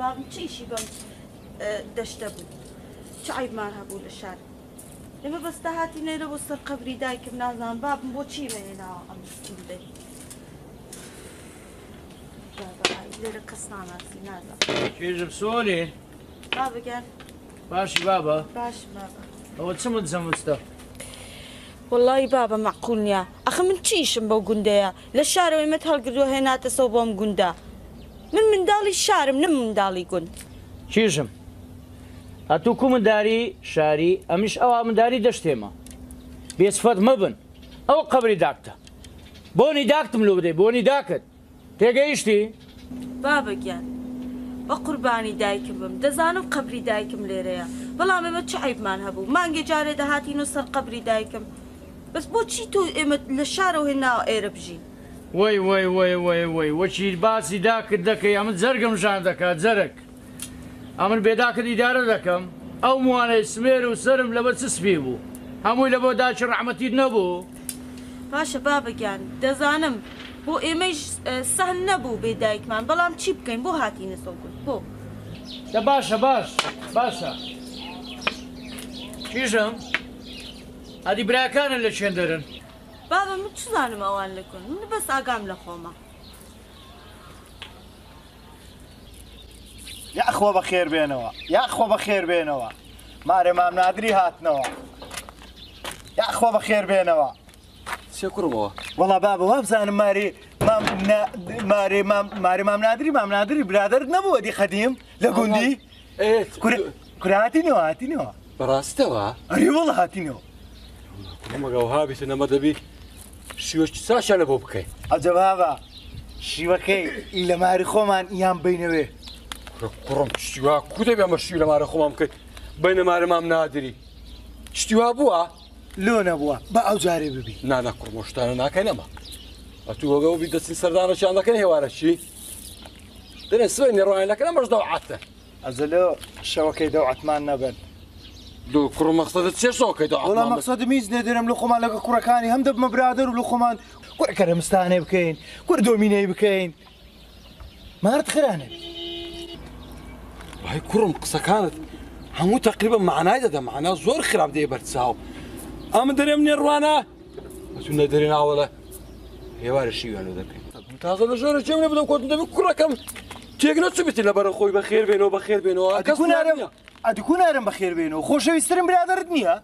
نازانم بابم چیشی بەم دەشتە بوو چ عیبمان هەبوو لە شار ئێمە بەستە هاتی نێرە بۆ سەر قبری دایکم نازان بابم بۆ چی مێناوە ئەم سکوندەی لێرە کەس ناناسی نازان کێژم سۆلی با بگەن باشی بابە باش بابە ئەوە چمت زەمستە والله بابا معقول نییە ئەخە من چیشم بەو گوندەیە لە شارەوەی مت هەڵگردووە هێناتە سەو بۆم گوندا من منداڵی شارم نم منداڵی گوند. کێژم هەتوو کومنداری شاری ئەمیش ئەوە منداری دەشتێمە. بێسفەت مەبن. ئەو قبری داکتە. بۆنی داکتم لە بدەی بۆنی داکت. تێگەیشتی بابەگیان بە قوربانی دایکم بم دەزانم قبری دایکم لێرەیە. بەڵام ئێمە چ عیبمان هەبوو؟ مانگێ جارێ دەهاتین و سەر قبری دایکم. بەس بۆچی تۆ ئێمە لە شارەوە هێناوە ئێرە بژین وای وای وای وای وای. وەچی باسی داکرد دەکەی؟ ئەمە جەرگم ژان دەکات جەرگ. ئەمن بێداکرد ئیدارە دەکەم. ئەو موانەی سمێر و سرم لەبەر چ سپی بوو؟ هەمووی لە بۆ داچ ڕحمەتیت نەبوو؟ باشە بابەگیان دەزانم بۆ ئێمەش سەهن نەبوو بێ دایکمان بەڵام چی بکەین؟ بۆ هاتیینە سەوگوت بۆ. دە باشە باش باشە. کیژم ئەدی براکانن لە چێندەرن. بابە من چزانم ئەوان لەکن من بەس ئاگام لە خۆمە. یاخۆ بە خێر بێنەوە یاخۆ بە خێر بێنەوە. مارێ مام نادری هاتنەوە. یاخۆ بە خێر بێنەوە. سێ کوڕمەوە وڵا بابە وا بزانم ماری مام نا- مارێ مام- مارێ مام نادری مام نادری برادر نەبووە دی خەدیم لە گوندی؟ کوراتینەوە هاتینەوە بەڕاستەوە؟ ئەری وڵ هاتینەوە. کوڕمەگە هابیتە نەمە دەبی شوێ ساشە لە بۆ بکەین. ئەجەبابە شیوەکەی ئی لە ماری خۆمان یان بینەوێ؟ کوڕم شیوا کوتە بێمە شی لەمارە خۆمان بکەیت بینەمارە مام نادری. شتیوا بووە؟ لۆ نەبووە بە ئەو جارێ ببی نانە کوڕمۆشتانە ناکەینەمە ئەتو وەگە و بیدەستی سەردانە چیاندەکەن هێوارەشی دەێ سوێن نێڕوانەکەە مەشدا عاتە ئەزەلۆ شەوەکەی دەوعاتمان نەبن. دوو کوڕ مەخسەدە چێ شۆکەی وڵام مەقصد میز نێدرم لە خۆمان لەگە کوڕەکانی هەم دەبمە برادر و لە خۆمان کوڕەکە رەمستانێ بکەین کوور دۆمینەی بکەین مارت خرانێ وای کوڕم قسەکانت هەموو تقریبا معنای دەدا معنا زۆر خراپ دێ بەرچاو ئەمە دەرێم نێڕوانە تو نەدەری ناوەڵە هێوارە شیوانە دەکەین تازە لە ژۆرە چێم لێ بدەم کۆتم دەبی کوڕەکەم تێک نەچبیتی لە بەرە خۆی بەخێر بێنەوە بەخێر بێنەوە کەس ئەدکوونارم ئەدکوونارم بەخێر بێنەوە خۆشەویستترم برادرت نییە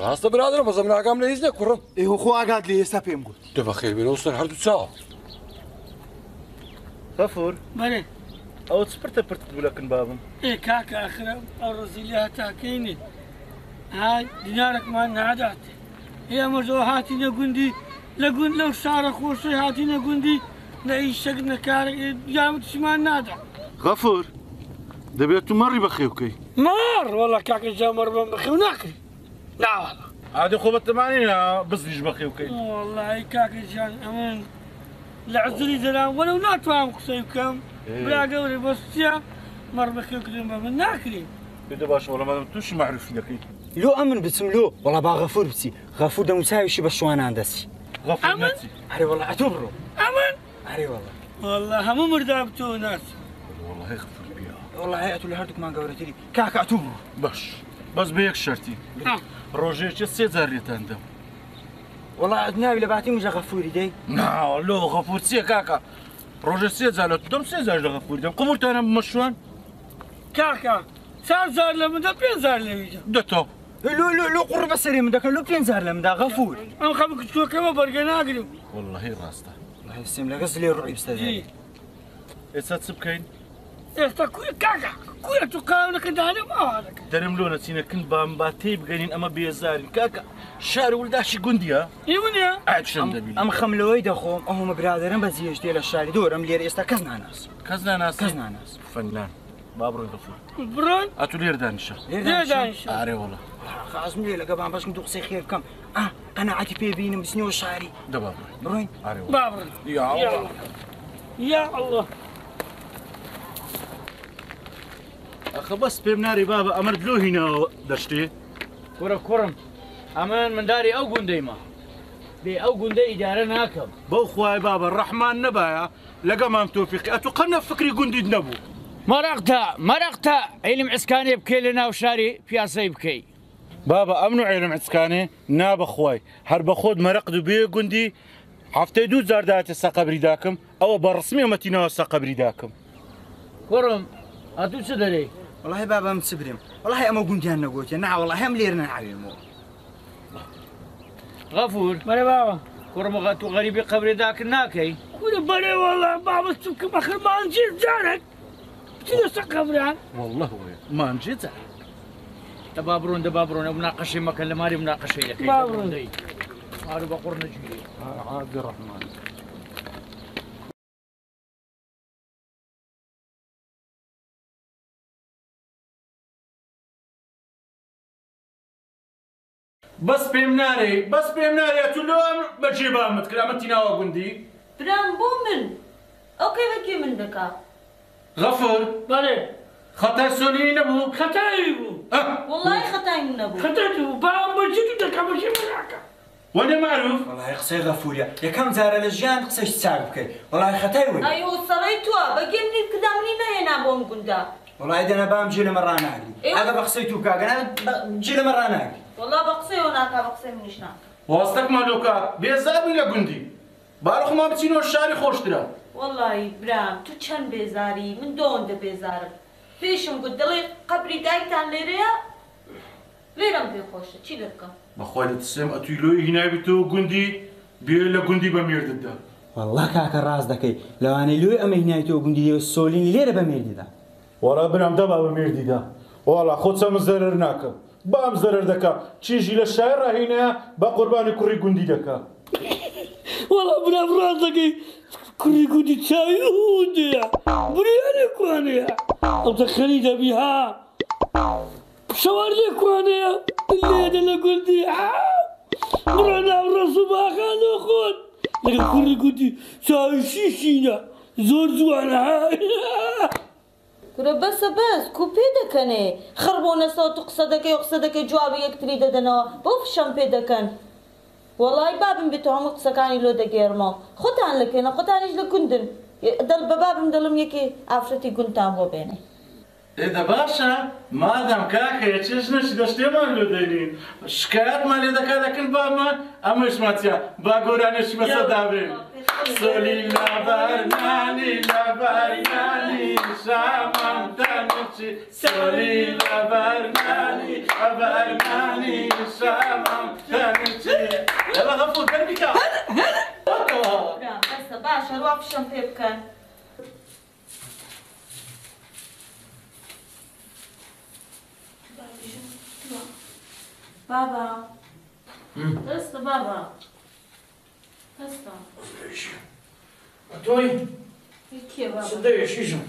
ڕاستە برادرە بەزەم ناگام لە هیچ نە کوڕم ئێوە خۆ ئاگات لە ئێستا پێم گوت دە بەخێر بێنەوە سەر هەردوو چاوە غەفور بەێ ئەو چپرتە پرت بولەکن بابم ئێ کاکە ئەخرە ئەو ڕزیلی هەتاکەینێ های دینارێکمان نادات ئێمە زۆ هاتیینە گوندی لە گوند لەو شارە خۆشی هاتیینە گوندی لە ئیش شەک نەکارێک جاوتشمان نادا غەفور دەبێت تو مەڕی بەخێ بکەی. مار وەڵە کاکە جامەڕ بم بخێو ناکری ناوەڵە عادی خۆ بەتەمانی بزنیش بەخێ بکەیت وڵی کاکە جان ئەمن لە عزری دەران وەلو ناتوانم قسەی بکەم. برا گەورە بەستیا مەڕ بەخێوکردن بە من ناکرین. بێدە باش وەڵەمەدەم تووشی معروفی دەکەیت لۆ ئەمن بچم لۆ وڵا با غەفور بچی. غەفور دەموچاویشی بە شوانان دەسی غەفور نەچی هەرێ وڵا ئەتۆ بڕۆ. ئەمن؟ هەرێ وڵا والله هەموو مردا بتۆ ناچ وڵی غەفور وڵا هەیە تو لە هەردووکمان گەورەتری بڕۆ باش. بەس بە یەک شەرتی ڕۆژێکە سێ جار لێتان دەم وڵا ناوی لە باتی مژە غەفوری دەی ناو لۆ غەفور چیە کاکە ڕۆژە سێ جار لە دەم سێ جار لە غەفور دەم قمولتانە بمەشوان کاکە چار زار لە مندا پێ زار لەویجا دەتۆ لۆ لۆ لۆ قوڕ بەسەری من دەکەن لۆ پێنجار لە مندا غەفور ئەم خەم کچکۆکەوە بەرگە ناگرم واللهی ڕاستە سیم لەگەس لێ ڕۆی بستە ئێستا چ بکەین ئێستا کوێ کاکە کوێ تو قاونەکە دانێ ماوانەکە دەرم لۆ نەچینەکن بام با تێی بگەنین ئەمە بێزارین کاکە شار ولداشی گوندیە ئیونە ئەم خەملەوەی دەخۆم ئەومە برادرم بە زیێشتێ لە شاری دۆرم لێر ئێستا کەس ناناس کەس ناناس کەس ناناس فەنلان با بڕۆی غەفور بڕۆن ئەتو لێر دانیشە ئارێ وڵە خازم لێ لەگە بام بەشم دوو قسەی خێر بکەم ئا قەنەعەتی پێ بینم بچنەوە شاری دەبا بڕۆین یا الله. ئەخە بەس پێم ناری بابە ئەمەر لۆ هینەوە دەشتێ کوڕە کوڕم ئەمن منداری ئەو گوندەیمە بێ ئەو گوندە ئیدارە ناکەم. بەو خوای بابە ڕەحمان نەبایە. لەگەمان تۆفیقی ئەتو قەنە فکری گوندیت نەبوو. مەرەقتا مەرەقتا عیلم ئەسکانێ بکەی لە ناو شاری پیاسەی بکەی. بابە ئەم و عێرم ئەچکانێ نابەخوای هەر بە خۆت مەرەقد و بێ گوندی. هەفتەی دوو زارداتە سەقەبری داکەم. ئەوە بە ڕسمی ئەمەتینەوە سەقەبری داکەم. کوڕم ئەتوو چ دەرێ والله بابا متسبرم والله اما قنديان نقوتي نعم والله هم ليرنا بەرە باوە کوڕمەغەت و غەریبی قبرێ داکن ناکەی کورە بەرێ والله بابە چووکە بەخرمان جێ جارێک چی لەسە قەبران والله. مانجێتە دە با بڕۆن دە با بڕۆنە مناقەشەی مەکە لە ماری مناقەشەی دەکەی با بڕۆن. مارو بەس پێم نارێ بەس پێم نارێت تو لەوە بەچێ بامت کرامەتی ناوە گوندی برام بۆ من؟ ئەو کەوەکی من دەکا غەفر بەرێ خەتای سۆنی نەبوو خەتایی بوو وڵی خەتای من نەبوو خەتای بوو باوە بەجی تو دەکە بەشی مراکە وەنە معروف. والله قصي غفوريا يا كم زار الجيان قصي تساق بكي. والله خطأي وين؟ ئەی سەڕی تووە بەگەمنی کدامنی نهێنا بۆم گوندا والله إذا أنا بام جيل مرة ناقلي. إيوه. هذا بقصي تو كاغ أنا جيل مرة والله بقصي هناك بقصي منيش ناك واستك مالوكا بيزار من لقندي بارخ ما بتينو الشاري خوش ترى والله برام تو چند بيزاري من دون ده بيزارم پیشم گوت دڵی قبری دایکتان لێرەیە؟ لێرەم پێ خۆشە چی دەکەم بەخوای سم ئەتوی لۆی هیناوی تۆ گوندی بێ لە گوندی بە مێرددا والله کاکە ڕاست دەکەی. لەوانەی لوێ ئەمە هینای تۆ گوندی سۆلینی لێرە بە مێردیدا وەرە برام دەبا بە مێردیدا وڵا خۆچەم زەرەر ناکەم. بام زەرر دەکا چیژی لە شای ڕاهینەیە بە قوربانی کوڕی گوندی دەکا وەڵا برام ڕاز دەکەی کوڕی گوتی چاوی هودەیە بریانێ کوانەیە ئەو دەخەنی دەبی ها شەوار لێ کوانەیە لێدە لە گوندی. بڕە ناو ڕەس و باخانە خۆت. لەگە کوڕی گوتی چاوی شیشینە. زۆر جوانە. گورە بەسە بەس کو پێ دەکەنێ؟ خڕبوونە سەوت و قسە دەکەی و قسە دەکەی جوابی یەکتری دەدەنەوە بۆ فشەم پێ دەکەن. وەڵی بابم بێت هەموو قسەکانی لۆ دەگێرمەوە خۆتان لەکەنە خۆتانیش لە گوندن دڵ بە بابم دڵم یەکی ئافرەتی گوندتان بۆ بێنێ. ئێدە باشە مادەم کاکە چێش نەشی دەشتێمان لێ دەینین. شکایەتمان لێ دەکا دەکەن بامە ئەمەشماتیا با گۆرانێکی بەسە دابرێن. سۆلی لەبەرنانی لەبەرنانی شامم دەنوچی سۆلی لەبەرنانی ئەبەرنانی شامم دەنوچی لەبە غەفور بەرمیکە بەسە باش هەروە فشەم پێ بکەن بابا. دەستە بابا دەستە تۆی کێ بابا دەوێشیژم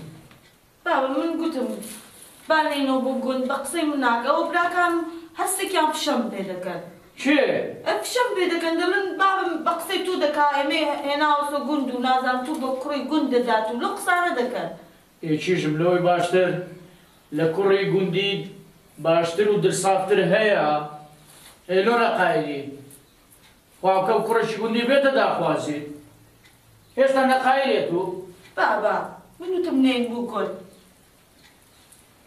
بابا من گوتم بالێنەوە بۆ گوند بە قسەی من ناکەەوە براکان هەستێکیان فشەم پێ دەکەن چێ؟ فشەم پێ دەکەن دەڵن بابم بە قسەی تو دەکا ئەمێ هێناوەسە گوند و نازان تو بە کوڕی گوند دەدات و لە قسانە دەکەن. ئێچیژم لەوەی باشتر؟ لە کوڕی گوندی باشتر و درسافتر هەیە. ئێلۆ نەقایری خواکە و کوڕەشی گوندی بێتە داخوازیت هێشتا نەقایرێت و؟ بابا من وتم نێن بوو گل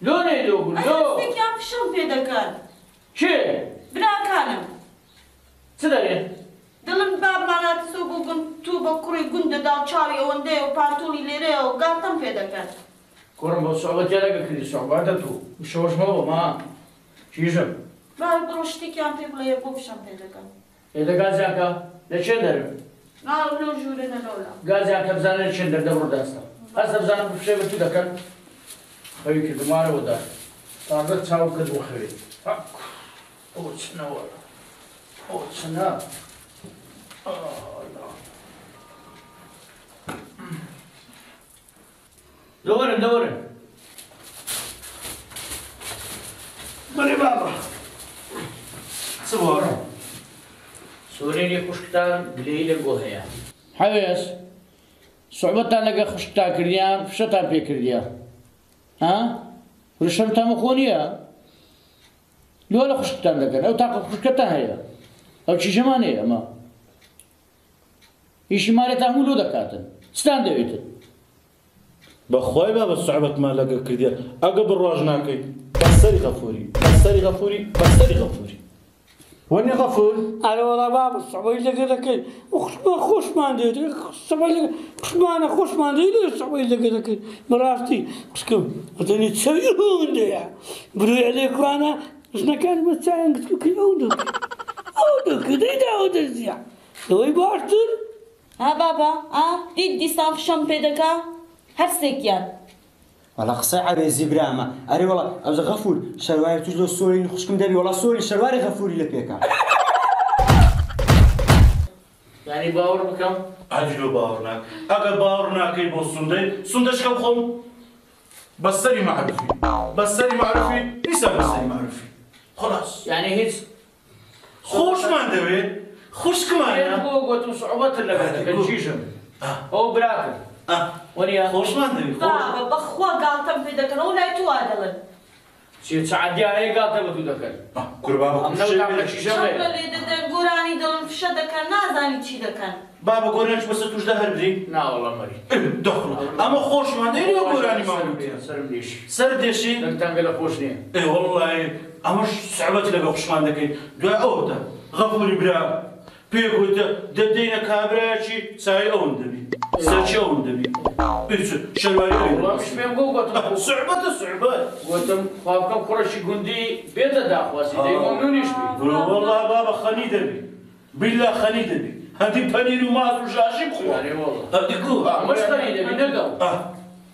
لۆ نەیدۆ بوو لۆ. هەستێکیان فشەم پێ دەکەن چێ؟ براکانم. چ دەرێت دڵم بابماناتسە بۆ گوند تو بە کوڕی گوند دەدا و چاوی ئەوەندەیە و پانتۆلی لێرەیە و گاتەم پێ دەکەن کوڕم بۆ سوڵەتیا لەگە کردی سوڵباتە تو. شەوەشمەوە ما. چیژم؟ بای بڕۆ شتێکیان پێ بڵێ بۆ فشەم پێ دەکەن ئێدە گازیاکە لە چێ دەرم ناو لۆ ژوورێنە لەولا گازیاکە بزانە لە چێن دەردە ڕۆداستە هەستە بزانم بشێ بە تو دەکەن خەوی کردمارەوە دا تازە چاو کرد بۆ خەوێت ئەو چنەوە ئەو چنە دەوەرن دەوەرن بەرێ بابا چ سۆرێنی خوشکتان گلەی لە گۆ هەیە. حەوێس سوعبەتان لەگە خوشکتان کردیان فشەتان پێ کردیە. ها؟ ڕشەم تامە خۆ نییە. لۆ لە خوشکتان دەکەن. ئەو تاقە خوشکەتان هەیە. ئەو چیژەمان هەیە ئەمە؟ هیچمارێت هەموو لۆ دەکاتن. ستان دەوێتن؟ بەخوای با بە سوعبەتمان لەگە کردە ئەگە بڕۆژ ناکەیت بەسەری غەفوری بەسەری غەفوری بەسەری غەفوری. وەنی غەفور ئەرە وڵا بابە سەبەی لەگە دەکەین خشمان خۆشمان دێت. خشمانە خۆشمان دێت سەبەی لەگە دەکەین بەڕاستی قسکم ئەدەنی چەوی هەندەیە بروێ لێکوانە ژنەکان بە چایان گفتکەی ئەو دەکەدەیدا ئەو دەزیە لەوەی باشتر؟ ها بابا ئا دیت دیسان فشەم پێ دەکا؟ هەرسێکیان وڵا قسە عەرێزی برامە ئەرێ وڵا ئەوزە غەفور شەروای توش لە سۆری خوشکم دەبی وڵا سۆری شەرواری غەفوری لە پێکە ینی باوەڕ بکەم ئەجلو باوەڕ ناک ئەگە باوەڕ ناکەی بۆ سوندەی سوندەشکەم خۆم بەسەری معرفی بەسەری معرفی نیسە بەسەری معرفی خلاص یعنی هیچ خۆشمان دەوێت خوشکمانە بۆ گوتم سعوبەتر لەگە دەکەن چیژم ئەو وەریە خۆشمان دەوێت بە خوا گاڵتەم پێ دەکەن و لای تووا دەڵن چعدیایە گاتە بە دوو دەکەن گۆرانی دڵم فشە دەکەن نازانی چی دەکەن بابە گۆرانش بەسە توشدا هەربری ناوەڵە مەری دەخڵ ئەمە خۆشمان دەری گۆرانی سر سەرم دێش سەر دێشی تەنگە لە خۆش نیە ئێوەڵای ئەمەش سعبەت لەگە خوشمان دەکەین دوای ئەودا غفوری برا پێگوتە دەدەینە کابراایکی چای ئەوم دەبی سەرچی ئەوم دەبی شەرواری پێم بۆ گوتم سعبەتە سعبەت گوتم خواکەم کوڕەشی گوندی بێتە داخواسی دەیمەنونیش وڵڵا بابە خەنی دەبی بیلا خەنی دەبی هەندی پەنیر و ماز و ژاشی بخۆ هەندی کو مەشتری دەبی نەگەڵ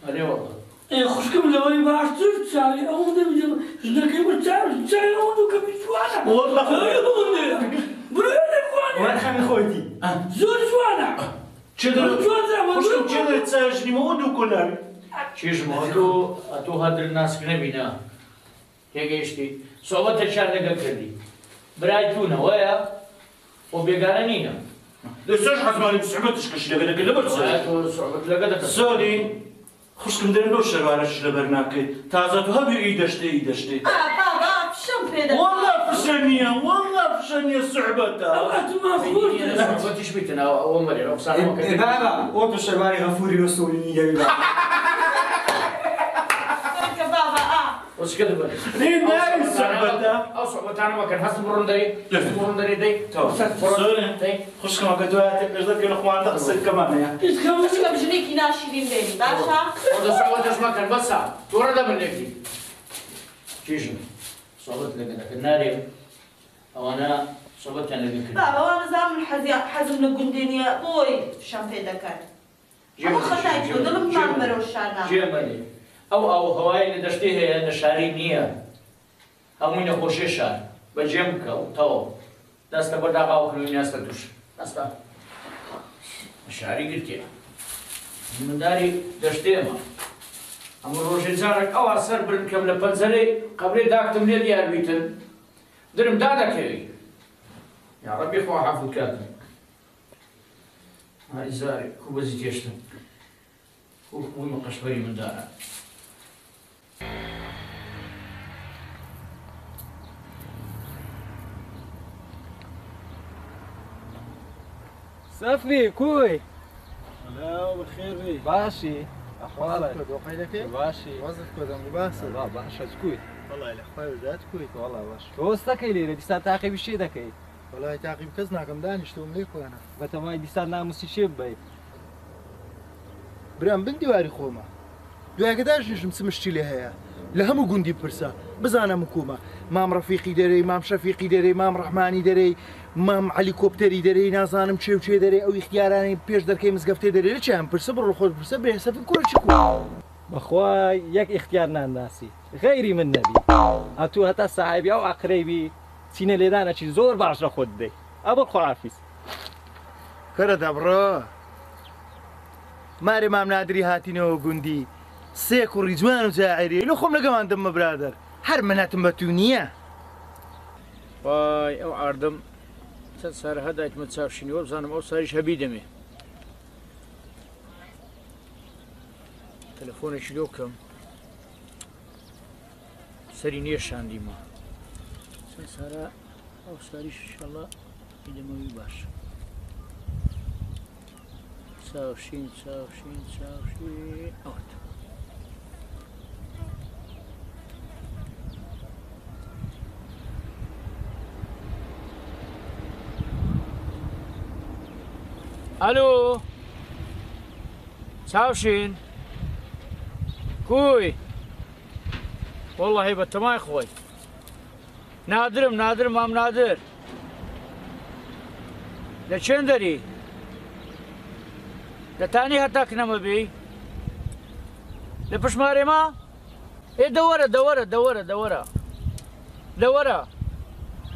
ئەرێ وەڵە ئێ خوشکم لەوەی باشتر چاوی ئەو دەبی ژنەکەی بە چاوی چای ئەو دووکەمی جوانە وەڵڵا برو не Вон хами ходи. Зор жуана. Че да... Пошто че да цаш не мога да колям. Чиж мото, а то хадр нас не бина. Тега ишти. Сова те чар не гакрди. Брай туна, оя. Обегана нина. لساش حزماني بصعوبتش كش لقد قلت لبر صعوبة سوري خوش كم دين لوش شبارش لبرناكي تازه تو هبي ايدشتي ايدشتي اه بابا شم بيدك والله نییە والله فشە نییە سعبەتە ئەتوما خۆش سۆبەتیش بیتن ئەوە مەرێ ئێ ڕۆکسانەوە بابا ئۆ تو شەرواری غەفوری لە سۆری دەبی کە بابا ئا وەچکە دەبێت نێ ناری سعبەتە ئەو سۆبەتانە مەکەن هەست بڕۆندەری بڕۆندەری دەی سۆری خوشکم ئەگە دوایەتە پێش دەکەن خواردە قسەت کەمانەیە خوشکم ژنێکی ناشرین بێنی باشە خۆدە سۆبەتش مەکەن بەسا تۆرە دەبنێکی چیژم سۆبەت لەگە دەکەن نارێ ئەوانە سۆبەتیان لەگە کرد بابا وا نزان من حەزی- حەزم لە گوندێنیە بۆی فشەم پێ دەکەن ئەمە خەتای تۆ دڵم مان بەرەو شانە جێمەێ ئەو ئەو هەوای لە دەشتێ هەیە لە شاری نییە هەمووی نەخۆشیە شار. بە جێم بکە و تەوە دەستە بە داغاوکردنی ناستە توش. دەستا شاری گرتێ منداری دەشتێمە ئەمە ڕۆژێ جارێک ئەوە سەر برن کەم لە پەنجەرەی قبلێ داکتم لێ دیاربیتن درم دادەکەوی یا ڕەبی خوا حافظ کاتن هاي زاري كو بزي تيشتم كو كو مقشبري من دارا ۆستەکەی لێرە دیستا تاقیبی شێ دەکەیت وڵای تاقیب کەس ناکەم دانیشتم لێ خۆیانە بەتەمای دیستا ناموسی شێ ببیت برام بن دیواری خۆمە. دوایگەداشنیشم سمشتی لێ هەیە. لە هەموو گوندی پرسە بزانە مکومە مام ڕەفیقی دەرەی مام شەفیقی دەرەی مام ڕەحمانی دەرەی. مام هەلیکۆپتەری دەرەی نازانم چێ و چێ دەرەی ئەو اختیارانی پێش دەرکەی مزگەفتێ دەرێت چیان؟ پرسە بڕ خۆت پرسە بێ سەفی کوڕی کو بەخوای یەک اختیار ناناسی. غەیری من نەبی. ئەتوو هەتا ساحبی ئەو عقرەیبی چینە لێدانەچی زۆر باش لە خۆت دەی. ئەبڕ خۆافیس کەرە دەبڕۆ مارێ مام نادری هاتینەوە گوندی. سێ کوڕی جوان و جاعری لە خۆم لەگەمان دەمە برادر. هەر منەتم بە تو نییە. وای ئەو ئاردم چەند سار هەدایتمە چاوشینەوە بزانم ئەو ساریش هەبی دەمێ تەلەفۆنێکی لۆ بکەم سەری نییە شاندیمە چەند سارە ئەو ساریش شڵە دەمەوی باش چاوشین چاوشین چاوشین ئەلو چاوشین کوی والله نادرم نادرم مام نادر لە چێن دەری دەتانی هەتا کنەمە بی لە پشمارێما ئێ دەوەرە دەوەرە دەوەرە دەوەرە دەوەرە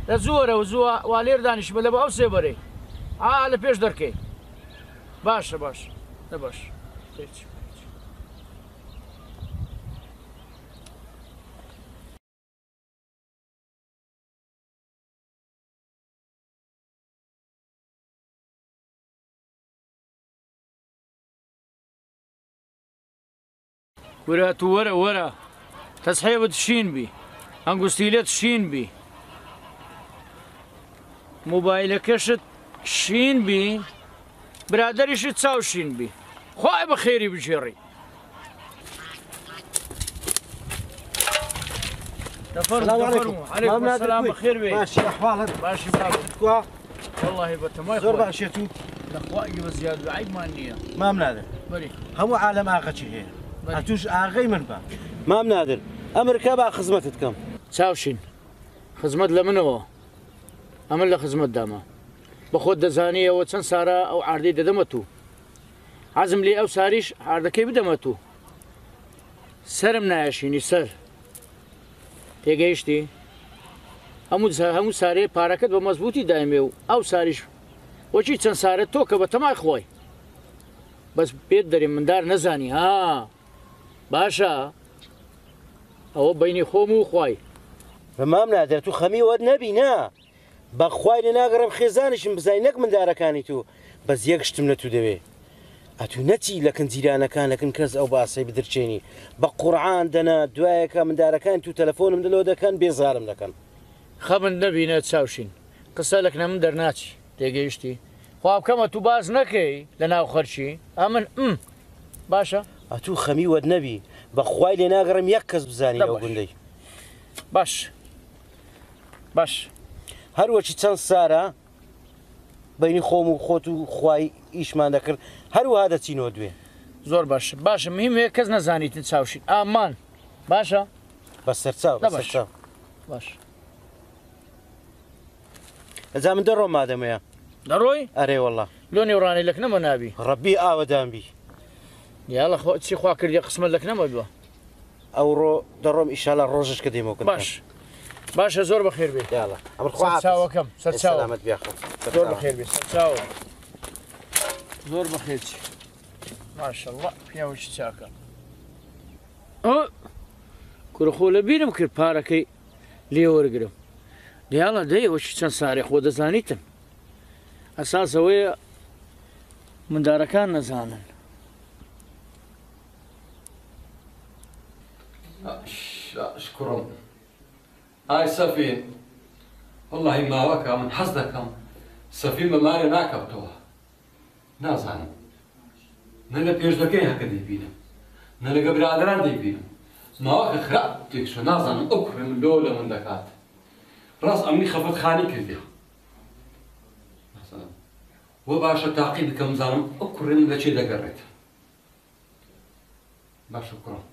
لە زووەرە و زووە وا لێر دانیش بە لە بە ئەو سێبەرێ ئا لە پێش دەرکەی باشە باش. دەباش هیچ وەرە تو وەرە وەرە تەسحێبت شین بی ئەنگوستیلێت شین بی موبایلەکەشت شین بی برادریشت چاو شین بی باشي بابا. كوا والله بتماي زور خوي. باشيتو اخوائي بزيادة عيب مانية مام نادر بري. هەموو عالم هەیە بەری. هەتوش ئاغی من بە مام نادر ئەمریکا با خزمەتت کەم چاوشین خزمەت لە منەوە ئەمە لە خزمەت داما بە خۆت دەزانیەوە چەند سارا ئەو ئاردەی دەدەمە تو حەزم لێ ئەو ساریش ئاردەکەی بدەمە تو سرم نایشینی سەر. تێگەیشتی هەموو هەموو سارێ پارەکەت بە مەزبوطی دایمێ و ئەو ساریش وەچی چەند سارێت تۆ کە بە تەمای خۆی. بەس پێت دەرێ مندار نەزانی. ها! باشە. ئەوە بینی خۆم و خی بە مام نادر تو خەمی وەت نەبی نا بەخوای لە ناگەڕم خێزانشم بزای نەک مندارەکانی تو بەس یەک شتم لە تو دەوێ. ئەتو نەچی لە کنجیرانەکانەکەن کەس ئەو باسی بدرچێنی. بە قورعان دەنا دوایەکە مندارەکان تو تەلەفۆنم دلۆ دەکەن بێزارم دەکەن. خەمن نەبینە چاوشین. قسە لەکنە من دەرناچی. تێگەیشتی. خواب بکەمە تو باز نەکەی لە ناو خەرچی. ئەمن باشە؟ ئەتوو خەمی وەت نەبی. بەخوای لێ ناگەڕم یەک کەس بزانی ئەو دەباش. گوندەی. باش. باش. هەروەچی چەند سارە بینی خۆم و خۆت و خوای ئیشمان دەکرد. هەروەها دەچینەوە دوێ. زۆر باش. باشە مهم هەیە کەس نەزانیتن چاوشین. ئامان باشە؟ بە سەرچاو بە دەباش. سەرچاو باش. ئەجا من دەڕۆ مادەمەیە. دەڕۆی؟ ئەرێ وەڵا لۆ نێوڕانی لەک نەمە نابی. ڕەبی ئاوەدانبی یاڵە خۆ چی خوا کردی؟ قسمە لەک نەمە بووە. ئەوڕۆ دەڕۆم ئیشالا ڕۆژش کە دێمەوە باش. باشە زۆر بەخێر بێت چاوەکەم سەر چاوە. سلامت بیاخۆ زۆر بەخێر بێت چاوە. زۆر بەخێرچی ماشەڵڵە پیاوەی چاکە. کوڕخۆ لە بیرم کرد پارەکەی لێوەرگرم دیاڵە دەیەوەشی چەند سارێ خۆ دەزانیتن ئەساسەوەیە مندارەکان نەزانن. شکڕم ئای سەفین واللهی ماوەکە من حەز دەکەم سەفین بەمانە ناکەوتەوە نازانم نە لە پێشدەکەی هەکە دەیبینم نە لەگە برادران دەیبینم ماوەکە خراپ تێکشە نازانم ئەو کوڕێ من لۆ لە من دەکات ڕاست ئەمنی خەفەت خانی کردی وە باشە تاقی بکەم زانم ئەو کوڕێ من لەچێ دەگەڕێت باشە کوڕم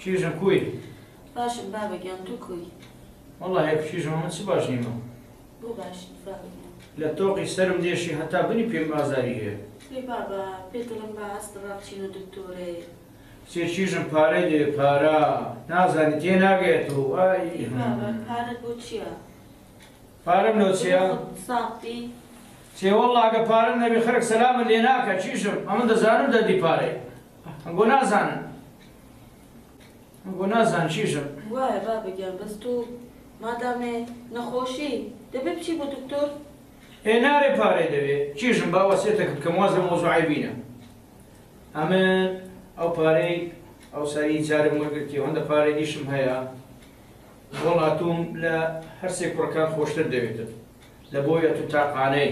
کیژم کوی باشم بابەگیان تو کوی والله هەیە کیژم من چ باش نیمە بۆ باشی بابەگیان لە تۆقی سرم دێشی هەتا بنی پێم ئازاری هەیە. لێ بابا پێتڵم بە ئەست ڕاچینە دکتۆرێ. سێ چیژم پارەی دێ پارە نازانی تێ ناگێت و ئای بابا پارەت بۆ چییە؟ پارەم لۆ چیە؟ ساقتی سێوەڵاگە پارە نەبی خەرک سەلامە لێ ناکە. چیشم ئەمە دەزانم دەدی پارەی. ئەگۆ نازانن. ئەگۆ نازان چیشم وایە بابەگیان بەس تو مادامێ نەخۆشی. دەبێ بچی بۆ دکتۆر؟ ئێ نارێ پارەی دەوێت چیژم باوەسێتە کرد کە وازە مۆزوعی بینە ئەمە ئەو پارەی ئەو ساری جارم وەرگرتی هەندە پارەی دیشم هەیە. وڵاتوم لە هەرسێک کوڕەکان خۆشتر دەوێتت لە بۆیە تو تاقانەی.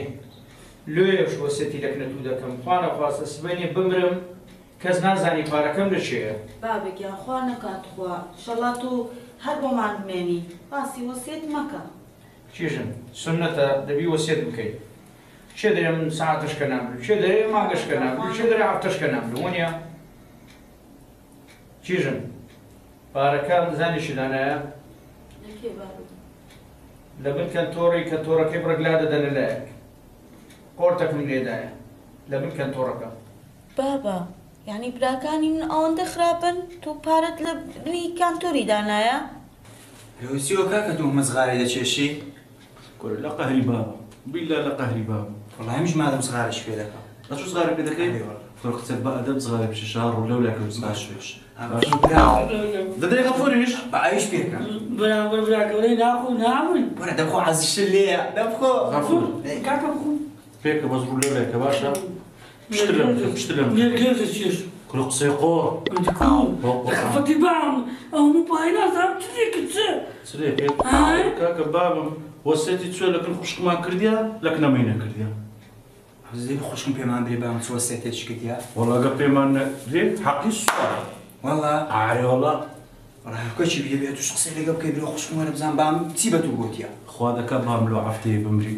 لێش وەسێتی لەکنەتوو دەکەم. خوانە خواستە سبێنێ بمرم. کەس نازانی پارەکەم لەکوێیە بابێک یاخوا نەکاتخوا شەڵات و هەر بۆمان بمێنی. باسی وەسێت مەکە. کیژن سنەتە دەبی وەسێت بکەیت. چێ دەێ من ساعتشکە نام چێ دەێ ماگەشکە نام چێ دەێ هەفتشکە نام لەوەنیە کیژن پارەکە زانیشیدانایە لە بن کەنتۆڕی کە تۆڕەکەی بڕگلا دەدەن لەلایەک قۆرتەکم لێدایە. لە بن کەنتۆڕەکە بابا یعنی براکانی من ئەوەندە خراپن تۆ پارەت لە بنی کانتۆری دانایە لۆسیۆ کاکە دوو مزغاری دەچێشی؟ كل لا قهري بابا بالله لا قهري بابا وڵی هەمیش مادەم زغارش پێ دەکەم. لا شو صغار كده كيف فرق تبقى ادب صغار بشي شهر ولا ولا كم باش باش. باش. ده ده غفوريش بەعیش پێکەم بەرامبەر براکەوەی ناخۆ ناون وەرە دەبخۆ عزیش لێە دەبخۆ. غفور کاکە بخۆ. بيك بس ولا ولا كباشا اشتلم اشتلم لێ دەچێش كل قصي قور فەتی بام. ئەو موبایل نازام چێکت چ سري كاكا بابا وسيتي تسوي لكن خشك ما كرديا لكن ما ينا كرديا. زێ خوشکم پێمان برێ بام. سێتێک کردیا والله قبل ما ليه حقي السؤال. وەڵا عاري والله. ڕاکەچی بێ بێت توش قسەی لەگە بکەی برێ خوشکم وەرە بزان بام. بە تو گوتیا خوا دەکە بام لۆ هەفتەیە بمری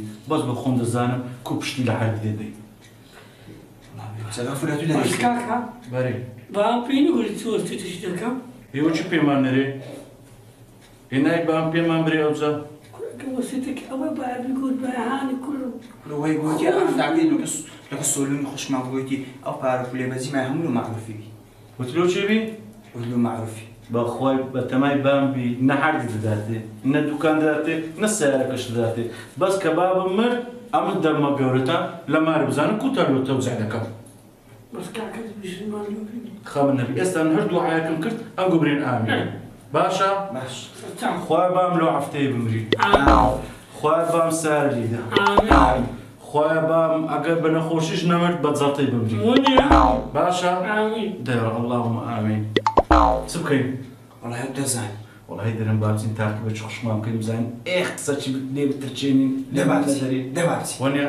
بەس بە خۆم دەزانم کو پشتی لە حەر دێدەی سەگە فرەتو باش دەری کاکە بەێ بام پێی نگوری چۆستێتش دەکەم هێوە چی پێمان نەرێ هێنای بام پێمان برێ ئەوزە وەسێتێک ئەوە باید بگوت بەهانی کوڕم لەوەی گوتیا ئەمداگەی لەگە سۆلون خوشمان بگوتی ئەو پارە پولێ بەزیمای هەموو معروفی وتلۆ چێبی وەلو معروفی بەخوای بە تەمای بامبی نەحردی دەداتێ نە دوکان دەداتێ نە سیارەکەش دەداتێ بەس کە بابم مرد ئەمە دەرمە گەورەتە لە مارە بزانم کوتە لۆتە بزانەکەم بەس کاکە بژمان لۆبینی خەمە نەبی ئێستا هەردوو حیاکم کرد ئەم گوبرێن ئامین باشە باش خوای بام لۆ هەفتەیە بمری خوای بام سار لیدا ئامین خوای بام ئەگەر بە نەخۆشیش نەمرد بە جەڵتەی بمری وەنیە باشە ئامین دەیڕ اللهم چ بکەین وڵی هەر دەزان وڵی دەرم باچین تاکی بە خوشمان بکەین بزانین ئێخ قسەچی لێ بترچێنین دەباتی دەباتی وەنیا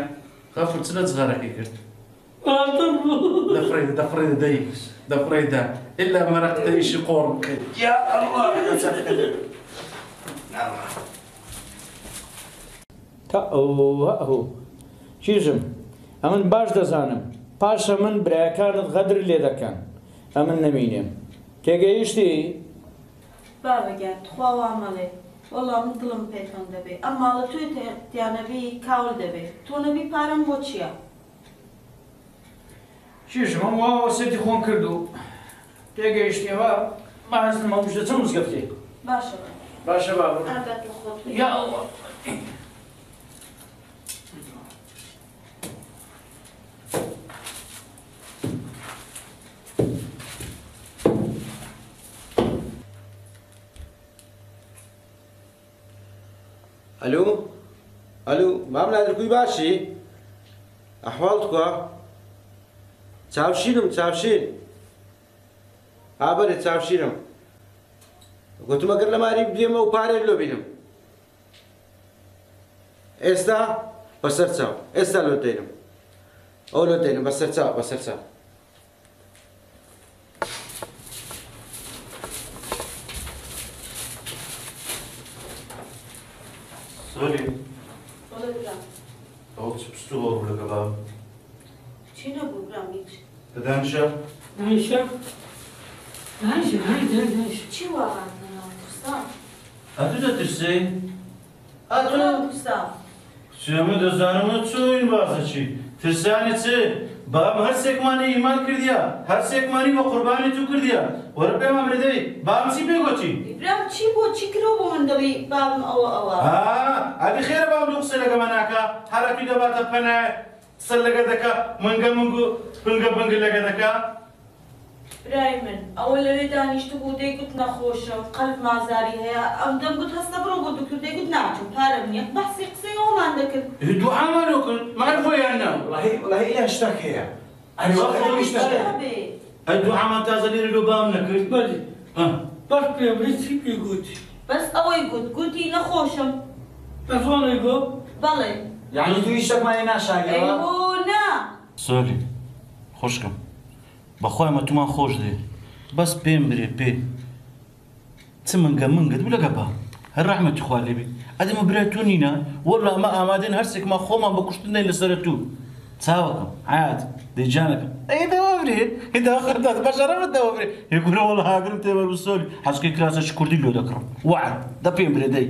غەفر چ لە جغارەکەی کرد؟ دەفرێدە دەفرێدە دەی دەفرێدە إلا مرقتەیشی قۆڕ بکەیت یا الله تا ئەوهو چیژم ئەمن باش دەزانم. پاشە من برایەکانت غەدر لێ دەکەن. ئەمن نەمینێم. تێگەیشتی؟ بابەگیان خواوا مەڵێ وەڵام دڵم پێکەم دەبێ ئەم ماڵە توی تیانەبی کاول دەبێت تۆ نەبی پارەم بۆ چییە؟ چیژم ئەم وا وەسێتی خۆم کرد و تێگەیشتیەوە بەهستم ئەو پشتە چ مزگەفتی باشە باشە بابە ئاگات لە خۆت یا الله ئەلو ئەلو مام نادرکوی باشی ئەحواڵ کووە چاوشینم چاوشین ئابەرێ چاوشینم گوتمەگەر لە ماری بێمە و پارێک لۆ بینم ئێستا بەسەر چاو ئێستا لۆ دێنم ئەو لۆ دێنم بەسەر چاو بەسەر چاو سۆری وەڵێ برام ئەو چ پستو هۆڕ چی نەبوو برام هیچ دەدانشە دایشە دایشە دایشە چی واقعا نەناوەستان ئەتو دەترسی ئەتۆ کوستان چێمە دەزانمە چۆین بازەچی ترسانی چ باب هەرسێکمانی ئیمان کردیا هەرسێکمانی بە قوربانی تو کردیا وەرە پێمان بدەی بام چی پێگوتی برام چی بۆ چی کرۆ بۆ من دەڵی بابم ئەوە ئەوە ئەدی خێرە بام دوو قسە لەگەمە ناکە هەرەپی دەباتە پەنە سەر لەگە دەکە منگە منگ و پنگە پنگ لەگە دەکە برای من ئەوە لەوێ دانیشت بوو دەیگوت نەخۆشم قەلب مازاری هەیە ئەم دەمگوت هەستە بڕۆ بۆ دوکر دەیگوت ناچم پارەم نییە بەسی قسەی ئەومان دەکرد دوعامان کرد مال خۆیان ناو وڵی ئیلا شتێک هەیە بێ ئەی دوعامان تازە لێرە لۆ بام نەکرد بەری بەس پێ بری چی پێ گوتی بەس ئەوەی گوت گوتی نەخۆشم بەفۆنی گۆ بەڵێ یعنی توی شتێکمانی ناشاگەوە ئەیوە نا سۆلی خوشکم بەخۆی مەتومان خۆش دێ بەس پێم برێ پێ چ منگە منگت بلەگە بە هەر ڕحمەتی خوا لێبێ ئەدەمە برای تۆ نینە وەڵ ئەمە ئامادەن هەرسێکمان خۆمان بە کوشتنەی لەسرە تو. چاوەکەم حیات دەیجانەکەم ئەی دەوابرێت هێدا خردات بەشەرەمە دەوابرێت هێگورە وەڵ هاگرم تێبەر بسۆلی حەسکی کراسەش کوردی لۆ دەکڕم وعد. دە پێم برێ دەی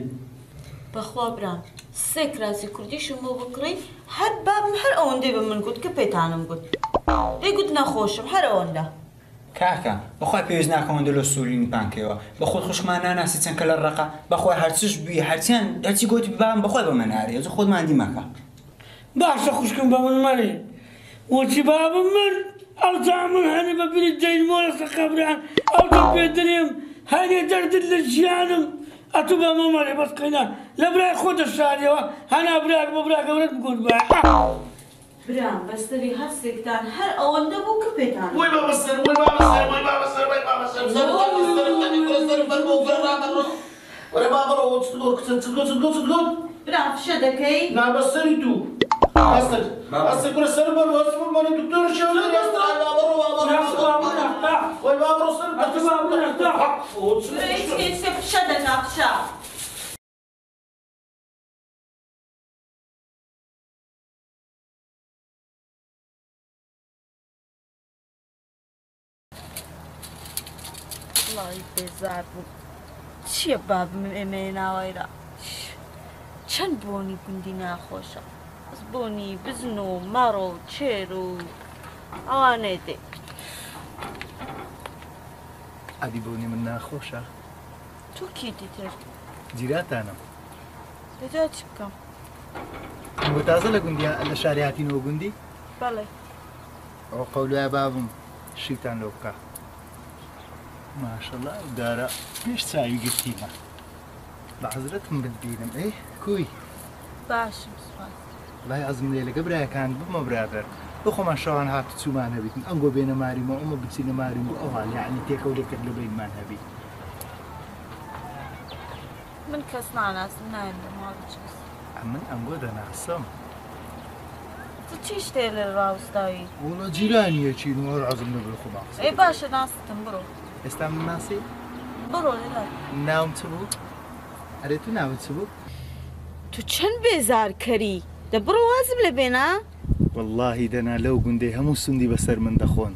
بەخوا برام. سێ کراسی کوردیشم بۆ بکڕی هەر بابم هەر ئەوەندەی بە من گوت کە پێتانم گوت. دەی گوت نەخۆشم هەر ئەوەندە. کاکە بەخوای پێویست ناکەمەوە لە سوولین پانکەوە بە خۆت خوشمان ناناسی چەند کە لە ڕقا. بەخوای هەرچش بووی هەرچیان هەرچی گوتی بام بەخوای بە منارێ خۆتمان دیمەکە باشە خوشکم بە من مەێ وەچی بابم من ئەوتا من هەنە بە بری دەین مۆڵە سەقەبران ئەوتا پێدرێم هەنێ دەردت لە ژیانم. ئەتو بە مەمەێ بەسقینان لە برای خۆ دەشارەوە هەنا براک بە براگەورت بگوت بە. برام بەستری هەستێکتان هەر ئەوەندە بوو کپێتان وی بەسەر وی بەسەر وی بەسەر وی بەسەر زەر بەر بۆ گەڕانەڕۆ وەرە با بڕەوە چلۆ کچن چلۆ چلۆ چلۆ برام فشە دەکەی. نا بەسەری دوو أصل أصل كل سربر وأصل من الدكتور شو. اللي يصنع الأمر وأمر الأمر نفتح والأمر وصل الأمر نفتح إيش إيش شد النقشة خدای بزر بود چیه باب. میمینه را چند بونی کندی نخوشم بۆنی بزن و مەڕۆ و چێر و ئەوانەی دێ. ئەدی بۆنی من ناخۆشە؟ تو کیتی تر جیراتانم. دەجا چی بکەم؟ بۆ تازە لە گوندی لە شاریاتینەوە گوندی بەڵێ. ئەو قەولای بابم شیتان لۆ بکە. ماشەڵە دارە پێش چاوی گرتیمە. بە حەزرەتم ببینم ئەی کوی؟ باشم سوپاس. لای ئەزم لێ لەگە برایەکان بمە برادر. بۆ خۆمان شەوان هات چومان هەبیتن ئەنگۆ بێنە ماریمە ئەمە بچینە ماریم بۆ ئەوان یعنی تێکەوتێکرد لە بینمان هەبی من کەس ناناسم نایم لە ماڵ چیز من ئەنگۆ دەناسم. تو چی شتێ لە ڕاوستاوی وڵە جیرانیە چین وەر عزم لە بڵ خۆمان ئەی باشە ناستم بڕۆ ئێستا من ناسی؟ بڕۆ لەلای. ناوم چ بوو؟ ئەرێ تو ناوت چ بوو؟ تو چەند بێزار کەری دە بڕۆ وازم لە بێنا؟ واللهی دەنا لەو گوندەی هەموو سندی بەسەر من دەخۆن.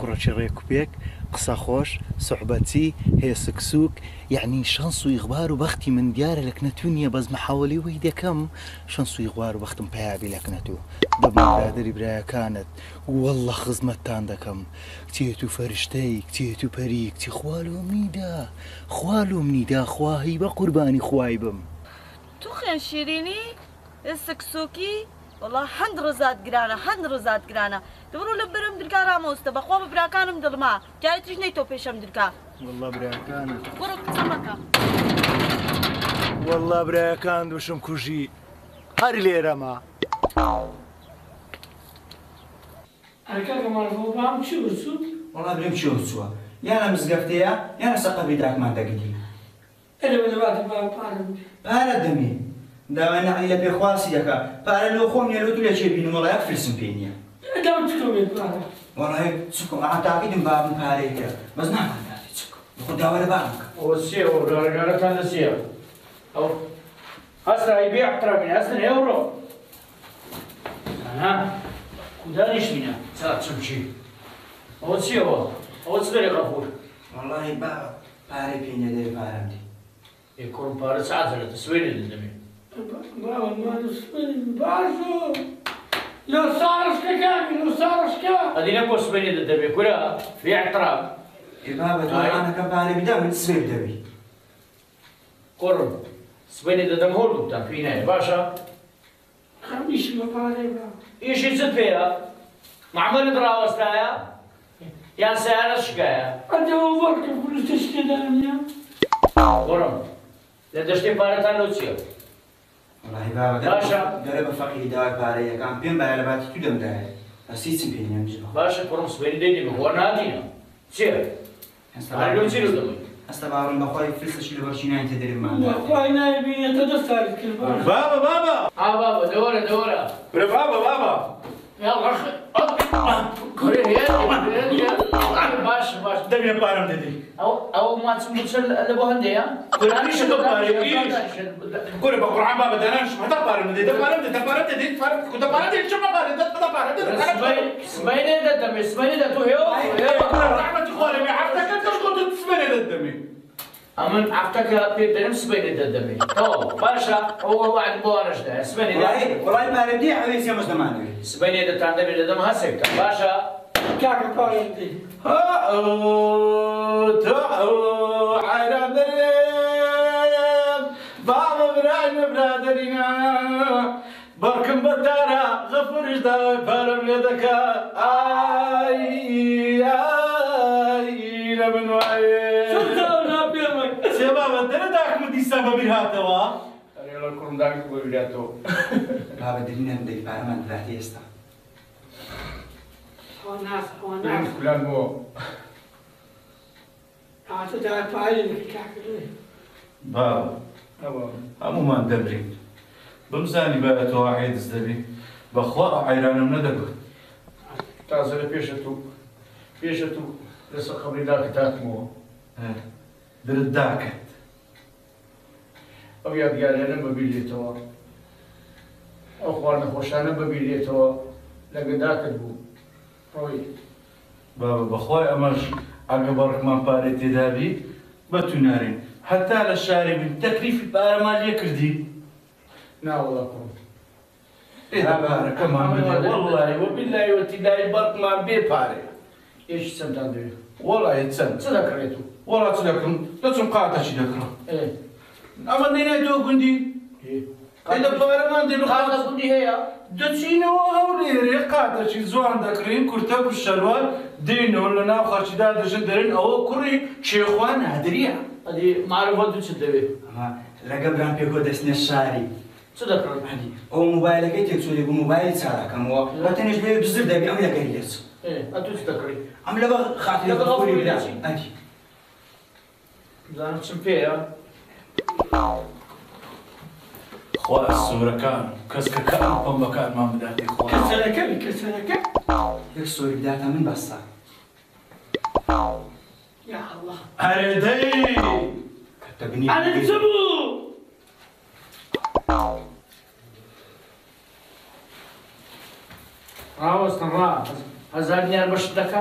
کوڕەچی ڕێکوپێک قسە خۆش سوحبەتی هێسک سووک یعنی شانس و ئیغبار و بەختی من دیارە لەک نەتونیە بەس مححاولی وی دەکەم. شانس و ئیغوار و بەختم پیابی لەک نەتوو دەبرادری برایەکانت والله خزمەتتان دەکەم. کتێت و فەرشتەی کتێت و پەری کتی خوالومنیدا خوالومنیدا خواهی بە قوربانی خوای بم. تو خوێن شیرینی؟ سکسۆکی وڵا هەند ڕزات گرانە هەند ڕزات گرانە. دەبڕۆ لە برم درکا ڕامۆستە بەخوا بە براکانم دڵما. جارێتیش نەی تۆ پێشەم درکا؟ والله برایەکانت بڕۆ قسەمەکە والله برایەکان دوشم کوژی. هەر لێرەما. ئەکەکەمان بۆ بام چی وسوود وڵا بریم چی چووە یانە مزگەفتەیە یانە سەقەبی داکمان دەگری ئەلە بەدەبات بام پارم پارە دەمێ داوای نەعی لە پێخواسی دەکا پارە لۆ خۆم نێ لۆ تو لە چێ بینم وڵا یەک فرسم پێ نییە وڵای چکم ئاتاقیدم بابم پارەی کرد بەس نامانداری چکم خۆ داوا لە بام بکە ئەوە سێ ئەو ڕارگارەکان لە سێ ئەو هەستایی بێ احترامی هەستن ئێوڕۆ کودانیش بینە چا چمچی ئەوە چیەوە ئەوە چ دەرێ غەفور وڵی با پارەی پێ نێدەی پارەم دی ێ کوڕم پارە چاتەرێتە سوێنێ دەمێ باشۆ لە ساڕشکەکانی لە ساڕشکە ئەدی نەبۆ سوێنێ دەبێ کورە فێ احترام ێ بابە تۆڕانەکەم پارەی بدا من سوێ بدەوی کوڕم سوێنێ دەدەم هۆڵوتان پێی نایە باشە خەمیش بە پارەی با ئیشی چت پێیە معمەلت ڕاوەستایە یان سیارە شکایە ئەدەوە وەرکە پولستە شتێدانە کوڕم لە دەشتێ پارەتان لەو چییە وڵی بابە باشە. گەرە بە فەقیری داوای پارەیەکان پێم بایە لە باتی تو دەمدایە بەسی چم پێ نیەم جوە باشە کوڕم سوێنی دەیدی بخۆ نادینە لەو چی دەمەی هەستا باڕم بەخوای فرسشی لە بەرچی نایتە دەرمان خی نایبینێتە دەست ساڵ کرد بابا بابا ئا بابە دەوەرە دەوەرە برە بابا بابا يلا باش باش. دەبێ پارەم دەدەی أو أو ما تسمو اللي بو هندي ها؟ قرآني شو بقاري؟ گۆرە بە قڕان با بەدانانش هەتا پارەم دەدەی دەپارەم دەدە پارەم دەدەی دەپارەم دەدەی چ پارە دەدا پارە سبيني ده دمي سبيني ده تو هيو ڕحمەتی خۆرەمێ حفتەکە کەس گۆ سمێنێ دەدەمێ امن عفتك بيدرم سبيني ده دمي تو باشا هو وعد بوانش ده. سبيني ده. والله والله ما ردي عويس يا مزدمانوي سبيني ده تاندمي ده دم هسك باشا. كاكا بايندي حيران دريم بابا برايم برادرينا. بركم بدارا غفر جداوي بارم سي بابا درا داك مدي سبب هاتوا يلا كون داك بولاتو بابا دلينا بدي بارمان ذاتي استا وناس وناس كلام مو عطوا تعال بايندي كاكا بابا. هەمومان دەبرین بمزانی بە تۆ عێ دەست دەبی بەخوا عیرانم نەدەبێت تازه پێشە تو. پێشە تو. لەسە قبریدا کتاتمەوە درت داکەت ئەو یادگارانە ببیلێتەوە ئەو خوار نەخۆشانە ببیلێتەوە لە گەداکت بوو. ڕۆی بابا بەخوای ئەمەش ئەگە بەڕکمان پارێ تێدابی بەتو نارین هەتا لە شاری بن تەکلیفی پارەمان لێ کردی. ناوەڵا کوڕ پارەکەمان بدە وەڵی وەبیلای وەتیلای بەڕکمان بێ پارێ. ئێش چەندان دەوێت. وەڵی چەند؟ چ دەکڕێت و وەڵا چ دەکەم دەچم قاتەشی دەکڕم؟ ئێ ئەمە نێنێت تۆ گوندی ئێدە پارەمان دێن قازە بوندی هەیە دەچینەوە ئەو لێرێ قاتەچی زوان دەکرین کورتە و شەروان دێنەوە لە ناو خەرچیدا دەژن دەرن ئەوە کوڕی شێخوان هەدریە ئەدی معرفە دوو چ دەوێت اما لقى برام بيكو دسنا الشاري چ دەکڕن عادي او موبايلك ايتك سوري بو موبايل تاعك مو لا تنش بيه بزر دبي ام لك يلس ئێ ئەتو چ دەکڕی ام لبا خاطر لبا بقولي غفوري بلا داشي. عادي سوورەکان کەسکە کار پەمبەکانمان بداتی كسرك كسرك يك سوري بداتا من بسا يا الله. هەرێدەی كتبني على الزبو ڕاوەستن ڕا. هەزار دیار بەش دەکە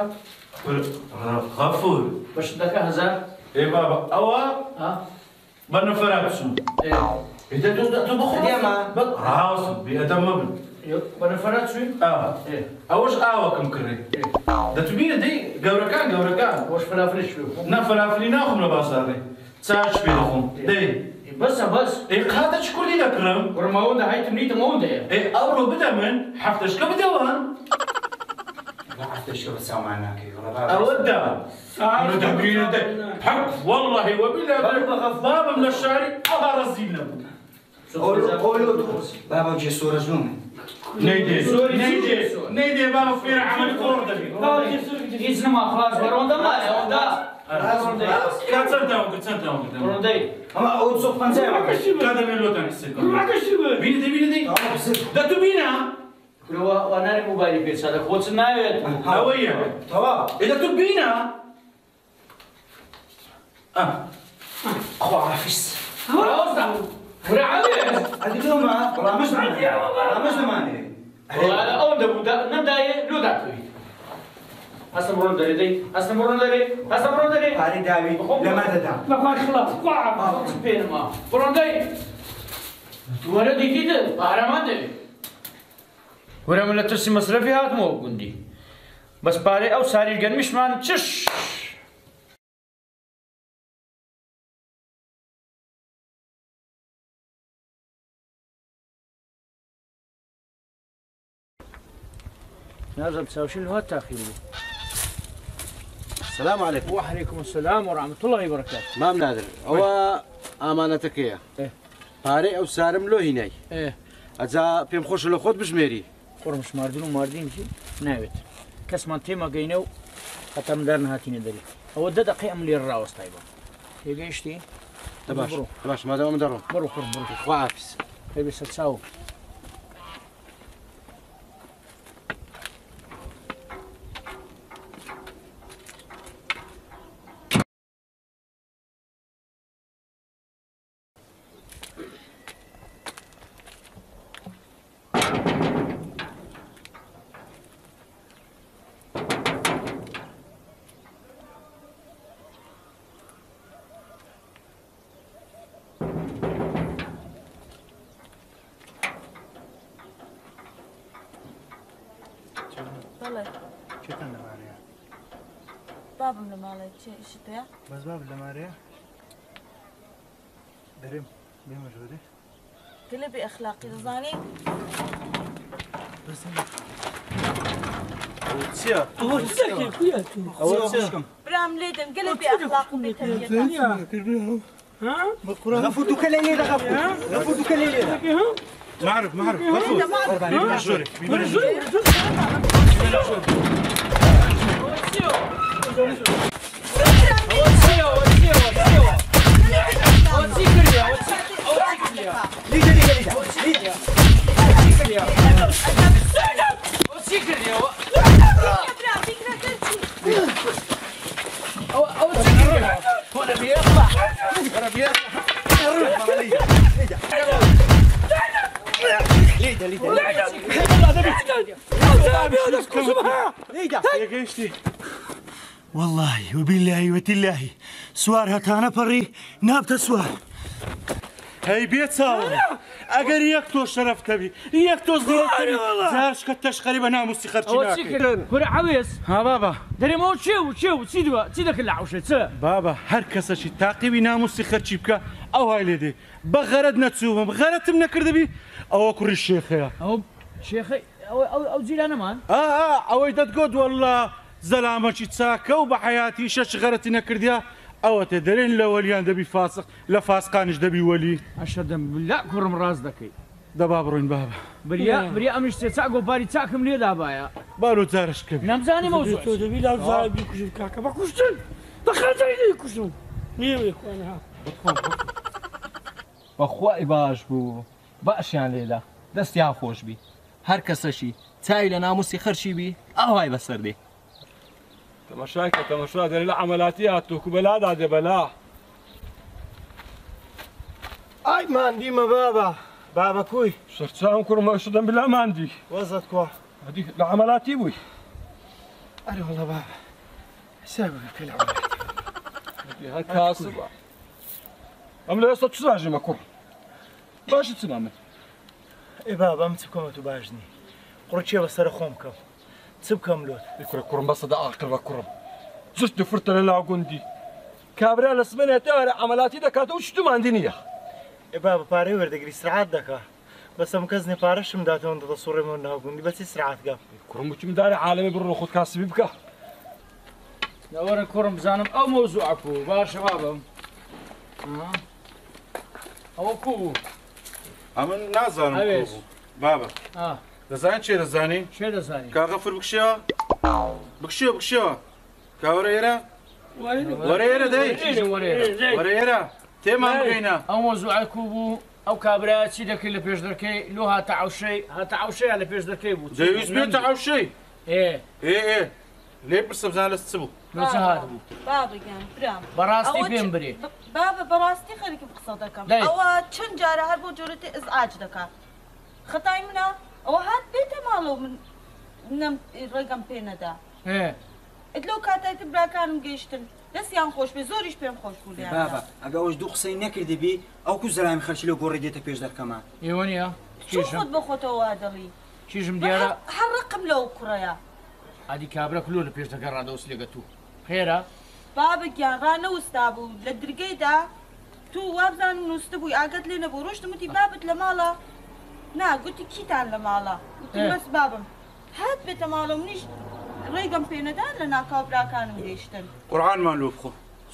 غەفور. بەش دەکە هەزار ئێ بابا ئەوە؟ ها بە نەفەرا بچوو ئێ ئێدە تۆ تۆ بخۆ دێمە. ڕاوەست بێدە مەبن بە نەفەرە چوین ئاوا ئێ ئەوەش ئاوەکەم کڕێ دەتوبینە دەی گەورەکان گەورەکان بۆش فلافلش پێ نەفەرافری ناخم لە بازارێ چاش پێ دەخۆم دەی بەسە بەس ئێ قاتە چ کولی دەکڕم ڕمەوەندە هایتم نیتمەوەندەیە ئێ ئەوڕۆ بدە من هەفتەشکە بدەوان لا عرفتش كيف تساوي معنا كي والله ئەوە بابا دا أنا دبرينا ده حق والله وبالله بابا من الشارع أها رزيل نبو قولوا قولوا بابا جي صورة زوم نيدي نيدي نيدي بابا فير عمل كور دبي هیچ نما خلاص مایە ئەوەندا كاتسنتا وكاتسنتا وكاتسنتا ڕۆندەی اما اود صوت خمسة كذا من لوتان السكر معك الشباب بيني دي بيني دي ده تو بينا وا ناری موبایلی پێ چادە خۆچ ناوێت هوية توا إذا تو بينا آه خو عافيس ڕاوەستا فرعاوێت هذه دوما والله مش ماني والله مش ماني ئەو دەبوو نەدایە لۆ داکەوی هەستم ڕۆن دەرێدەی هەستم ڕۆن دەرێ هەستم ڕۆن دەرێ هاري داوي لما تدعم بقى خلاص قاع پێنما بڕۆندەی دووەرە دیتیتە پارەمان دەوێت وەرە من لە ترسی مەسرەفی هاتمەوە گوندی بەس پارەی ئەو ساری گەرمیشمان چش نازم تساوشي له التأخير السلام عليكم وعليكم السلام ورحمة الله وبركاته مام نادر ئەوە ئامانەتەکەیە إيه. پارەی ئەو سارم لۆ هینای إيه ئەجا پێم خۆشە لە خۆت بژمێری خۆڕمش ماردن و ماردینی ناوێت. کەسمان تێمەگەینە و هەتام دار نهاتینە دەری. ئەوە دە دقی ئەم لێر ڕاوەستای بە تێگەیشتی؟ باش باش مادەوەم خڕ بڕۆ خوافیس پێ بێسە چاو. بابم لە ماڵی شتەیە بەس باب لە مارەیە دەرێم بێمە ژۆرێ گەلە بێ ئەخلاقی دەزانی چییە؟ ئەوە چەکێ کویە تو ئەوە چییە؟ برام لێدەن گەلە بێ ئەخلاق و بێتەربیەت غفور دوكا ليلي ده Lidia, Lidia, Lidia. Lidia, Lidia, Lidia. Lidia, Lidia, Lidia. Lidia, Lidia, Lidia. والله وبالله وتالله. سوار هتانا بري نابت سوار. هەی بێت چاوە ئەگەر یەک تۆ شەرفتەبی یەک تۆ زارشکە تەشقەری بە ناموسی ئەوە چی خەرچی کردن کورە عوێس ها بابا. دەرێمەوە چێ و چێ و چی دووە چی دەکرد لە عوشێت چە بابا هەر کەسەشی تاقیوی ناموسی خەرچی بکە ئەو های لێ دێ. بە غەرت نەچوومم غەرەتم نەکردبی. ئەوە کوڕی شێخەیە. ئەو شێخی ئەو جیرانەمان؟ ئا ئەوەی دەتگۆت وەله زەلامەکی چاکە و بە حیاتی شەش غەرەتی نەکردیا ئەوە تێ دەرێن لە وەلیان دەبی فاسق لە فاسقانش دەبی وەلی. ئەشەدەم لا کوڕم ڕاست دەکەی. دەبا بڕۆین بابا. بریا بریا ئەمیش تێ چاک گۆپاری چاکم لێ دابایە. بارو جارشکە نەمزانی مەوزوع تۆ دەبی لا زابی کوژ کاکە. بە کوشتن بە خەتەی کوشتن نیوێ خوانها بەخوای باش بوو. باشیان لێدا دەستیان خۆش بی. هەر کەسەشی. چای لە ناموسی خەرشی بی. ئاوای بەسەر دێ. تەماشاکە تەماشا دەری لە عملاتی هاتووکو بەلادا دێ بەلا ئای ماندیمە بابا. بابا کوی؟ سەرچاوم کوڕمە شدەم بلا ماندی. وەزت کوا هەدی لە عملاتی بووی ئەرێ وڵە بابا. حساب پێ لە هەر کاسبە ئەم لە ئێستا چ ژمە کوڕ باشی چمامە ئێ بابا ئەم چ بکەمە تو باش نی. قڕچیە بەسەر خۆم بکەم بکەم لۆت کوڕ کوڕم بەسەدا ئاقل بە کوڕم زشت فرتە لە لاگوندی کابرا لە سمێنێتەوەرە عملاتی دەکاتەوە شتو ماندی نییە ئێ بابا پارەی وەردەگری سرعات دەکا بەسەم کەس نێ پارەشم داتەوە دەدە سوڕێمە ناگوندی بەچی سرعات گەم کوڕم وچم دارە عالمی بڕۆ خۆت کاسبی بکە لەوەرە کوڕم بزانم ئەو مەوزوع ئەکو باشە بابم ئەوە کو. ئەمن نازانم ئەوێش. کۆ بوو. دەزانین چێ دەزانی؟ شێ دەزانی؟ کاغەفر بکشێەوە بکشێ بکشێەوە کاوەرە ئێرە؟ وەرە ئێرە دەی؟ وەرە ئێرە تێمان بگەینە. ئەو مۆزوع کو بوو ئەو کابرا چی دەکرد لە پێش دەکەی لۆ هاتە عوشەی هاتە عوشەیە لە پێش دەکەی بوو. دەویست بێتە ئەوشەی ئێ. ئێ ئێ. لێ پرسە بزان لە چ بوو. لۆچە هات بوو؟ بەڕاستی پێم برێ. بابە بەڕاستی خەریکی قسە دەکەم. ئەوە چەند جارە هەر بۆ جۆرەتی ئزعاج دەکات خەتای منە؟ ئەوە هات بێتە ماڵەوە من ڕێگەم پێ نەدا. ئێ ئەلو کاتایتر براکانم گەیشتن دەستیان خۆش بێ زۆریش پێم خۆش بوو ئەگە ئەوش دوو قسەی نەکردبی ئەو کو زرامی خەرچی لە گۆڕی دێتە پێش دەرکەمان ئێوە نیە خۆت بە خۆتەوە دەڵی چیژم دیارە؟ هەر ڕقم لەو کوڕەیە. ئادی کابرا کلۆ لە پێش دەکە ڕادەوس لێگە تو. خێرا؟ بابگیان ڕانەوستا بوو. لە درگەیدا تو وابزان نووسە بووی ئاگەت لێ نەبوو. ڕۆشتم وتی بابت لە ماڵە. نا گوتی کیتان لە ماڵە؟ وتی ئێ. بەس بابم. هات بێتە ماڵە منیش ڕێگەم پێنەدان لە ناکاو براکانم گەیشتن. قورآنمان لۆ بخۆ.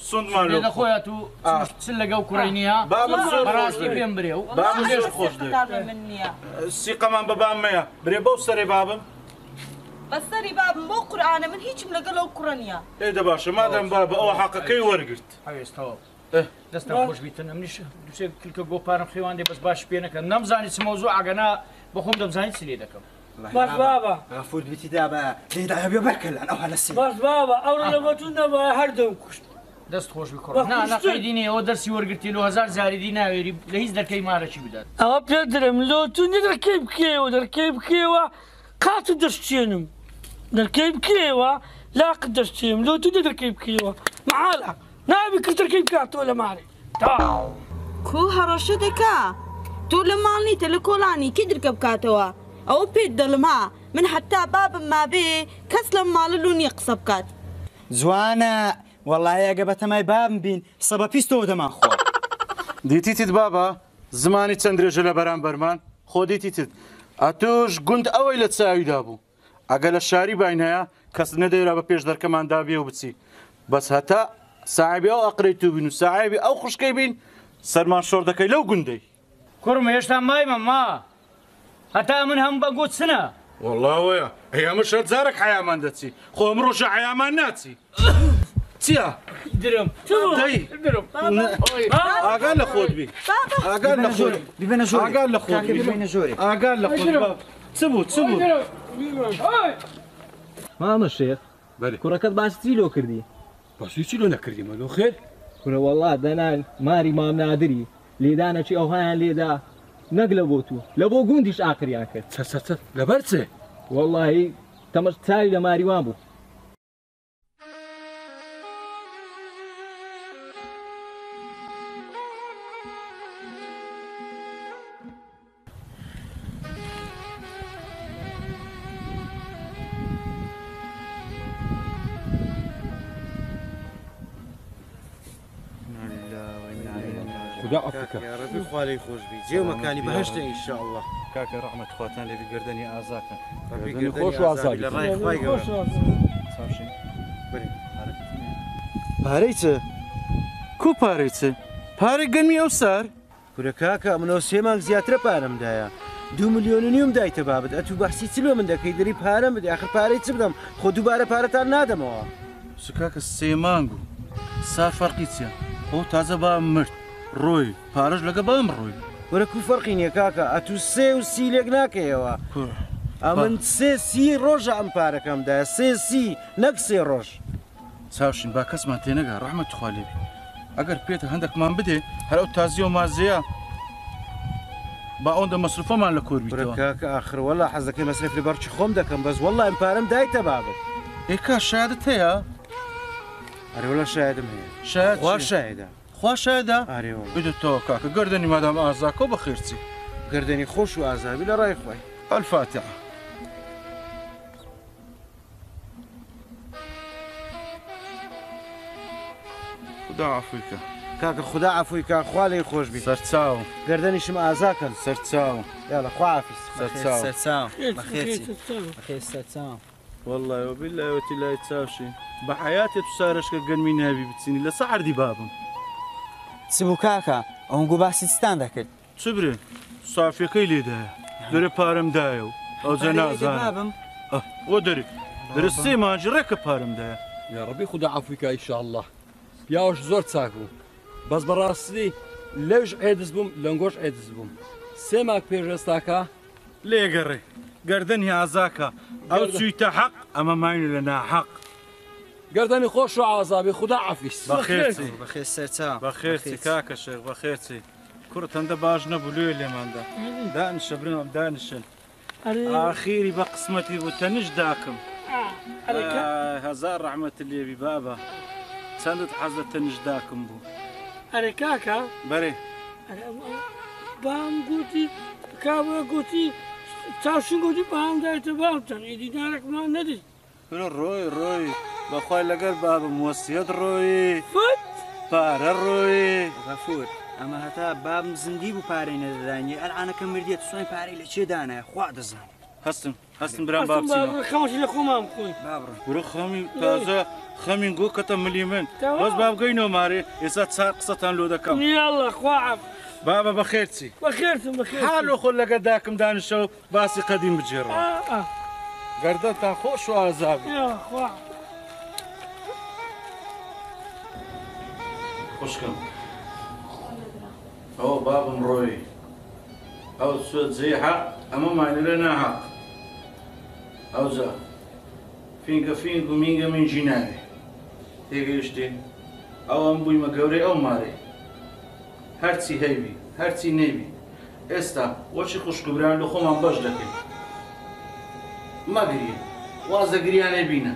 سندمان لۆ لێ بخۆ. دەخۆیە تو چل لەگەڵ کوڕی نییە بابم زۆر خۆش بەڕاستی دەوێت. پێم برێ و بابم زۆر خۆش دەوێت. دەوێت. من نییە. سیقەمان بەبام مەیە. برێ بەو سەرێ بابم. بەسەری بابم بۆ قورآانە من هیچم لەگەڵ ئەو کوڕە نییە. ئێدە باشە مادەم بابە ئەوە حەقەکەی وەرگرت. ئەوێستەوە ئێ. دەستم خۆش بیتن ئەمنیش دوسێ کلکە گۆپارم خێوان دێ بەس باش پێ نەکەم نەمزانی چ مەوزوع ئاگەنا بەخۆم دەمزانی چ لێ دەکەم باش بابا غەفور بیتیدا بە لێدا هەبێ بەرکەلان ئەو هەلەسی باش بابا ئەوڕە لە بەتون دەبە هەر دەم کوشت دەست خۆش بکڕ بە نا خوشتن. نەقیدینی ئەوە دەرسی وەرگرتی لە هزار زاریدی ناوێری لە هیچ دەرکەی مارەی بدات ئەوە پێ درم لۆ تو نە دەرکەی بکێەوە دەرکەی بکێوە قات دەشتێنم دەرکەی بکێوە لاق دەشتێم لۆ تو دەرکەی بکێوە معالە نابی کرد دەرکەی بکاتەوە لە مارێ تا. کو هەڕەشە دەکا تۆ لە ماڵ نیتە لە کۆلانی کی درکە بکاتەوە؟ ئەوە پێت دەڵما من حتا بابم ما بێ کەس لە ماڵە لونی قسە بکات. جوانە وەڵایەگە بە تەمای بابم بین سەبە پیستەوە دەمان خۆ دیتیتت بابە زمانی چەند درێژە لە بەرامبەرمان؟ خۆ دیتیتت ئەتوش گوند ئەوەی لە چاویدا بوو. ئەگە لە شاری باینەیە کەس نەدەیرا بە پێش دەرکەماندا بێ و بچی. بەس هەتا ساعبی ئەو ئەقری تو بین و ساعبی ئەو خوشکەی بین؟ سەرمان شۆر دەکەی لەو گوندەی کوڕم هێشتا مایمە ما. هەتا من هەم بە گوت سنە وڵاوەیە ئەمە شەر جارێک حیامان دەچی خۆ ئەمڕۆژە حیامان ناچی. چییە؟ درم. دەی درم. لە خۆت بی. ئاگان لە خۆت ببێنە زۆر ئاگان لە خۆت بی. ببێنە زۆرێ ئاگان لە خۆت بە. چ بوو چ بوو مامە شێخ بەێ کوڕەکەت باش چی لۆ کردی؟ بەسوی چی لۆ نەکردیمە؟ لۆ خێر؟ کورە وەڵا دەنان ماری مام نادری. لێدانەچی ئەوهیان لێدا؟ نەک لە بۆ تو. لە بۆ گوندیش ئاکریان کرد. چە لەبەر چێ؟ وەڵی تەمەش چاوی لە ماریوان بوو. ڕبی خوالی خۆشببی جێو مەکانی بەهشتە ئینشاءله کاکە ڕحمەت خواتان لێبی گردنی ئازاکە. خۆش و ئازادی لە ڕای خوای گەورە. پارەی چ کو پارەی چ پارەی گەنمی ئەو سار؟ کورە کاکە منەوە سێ مانگ زیاترە پارەمدایە دو میلیۆن و نیوم دایتە بابت. ئەتو بەحسی چلۆ من دەکەی؟ دەری پارەم بدە آخر پارەی چ بدەم؟ خۆ دووبارە پارەتان نادەمەوە. سکاکە سێ مانگ و سار فەرقی چیە؟ ئەو تازە با مرد. ڕۆی پارەش لەگە بام ڕۆی. وەرە کو فەرقی نییە کاکە؟ ئەتو سێ و سی لێک ناکەیەوە. ئەمن سێ سی ڕۆژە ئەم پارەکەمدا سێ سی نەک سێ ڕۆژ. چاوشین با کەسمان تێنەگە ڕحمە توخوالێبی ئەگەر پێێتە هەندێکمان بدێ هەر ئەو تازیە و مازەیە با ئەوەندە مەسرفەمان لە وەرە کۆربیەوە کاکە ئاخروەڵە حەزەکەی مەسرف لە بەرچی خۆم دەکەم. بەس وەڵە ئەم پارەم دایتە بابت ئێکا شادت هەیە؟ ئەرێوەڵە شایدم هەیە. شاید وا چییە؟ شایدا خوا شایدا ئارێوە بدتەوە کاکە گردنی مادام ئازاکۆ بە خێرچی گردنی خۆش و ئازابی لە ڕای خۆی. الفاتحة خدا عفویکە. کاکە خدا عفوی کا خوا لێی خۆش بی سەرچاو گردنیشم ئازاکەن سەرچاو یاڵە خواافیس سەرچاو بەخێرچاو والله وبالله وتي تساوشي بحياتي تسارشك قرمي نابي بتسيني لسا عردي بابم. Sibukaka, on Gubasistan da kırd. Sibri, Safika ili de. Dere param da yo. O cenazan. O dere. Dere sima jiraka param da. Ya Rabbi khuda afika inşallah. Ya hoş zor çakbu. Baz barasli levj ediz bum, lengoş ediz bum. Semak pejestaka. Legeri. Gardan ya azaka. Au suyta hak ama mayn lana hak. گردنی خۆش و ئازابی خدا عفیس بەخێ سەرچاو بەخێرچی کاکە شێخ بەخێرچی کورت هەندە باش نەبوو لێ لێماندا دانشە برنم دانشن ئاخیری بە قسمەتی بوو تەنش داکم. آه، هزار ڕحمەت لێوی بابە چەندت حەزە تەنش داکم بوو ئەرێ کاکە بەرێ بام گوتی کابە گوتی چاوشین گوتی بام دایتە باوتەن ئیدی دارێکمان برو ڕۆی ڕۆی بەخوای لەگەر بابم وەسیەت ڕۆی فت پارە ڕۆی غەفور ئەمە هەتا بابم زندی بوو پارەی نەدەدانی ئەلعانەکە مردێت سوۆی پارەی لە چێدانە خوا دەزان هەستم هەستم برام بابچینەوە خەمەشی لە خۆمان بابڕ برو خەمی تازە خەمین گۆ کەتە ملی من. بەس بابگەینەوە مارێ ئێستا چار قسەتان لۆ دەکەم نیاڵە خواعف بابە بەخێرچی بەخێرتم بەخێر حالۆ خۆ لەگە داکم دانیشە و باسی قەدیم بجێڕەوە گەردەتان خۆش و ئازابی خوا خوشکم ئەو بابم ڕۆی. ئەو سوێت جێ حەق ئەمە مانیرە ناحەق ئەو جا. فینگە فینگ و مینگە من ژیناوێ تێگەیشتێ. ئەو ئەم بوویمە گەورەی ئەو مارێ هەرچی هەیبی هەرچی نەیبی. ئێستا وەچی خوشکبران لە خۆمان بەش دەکەین. مەگریە. وازە گریانێ بینە.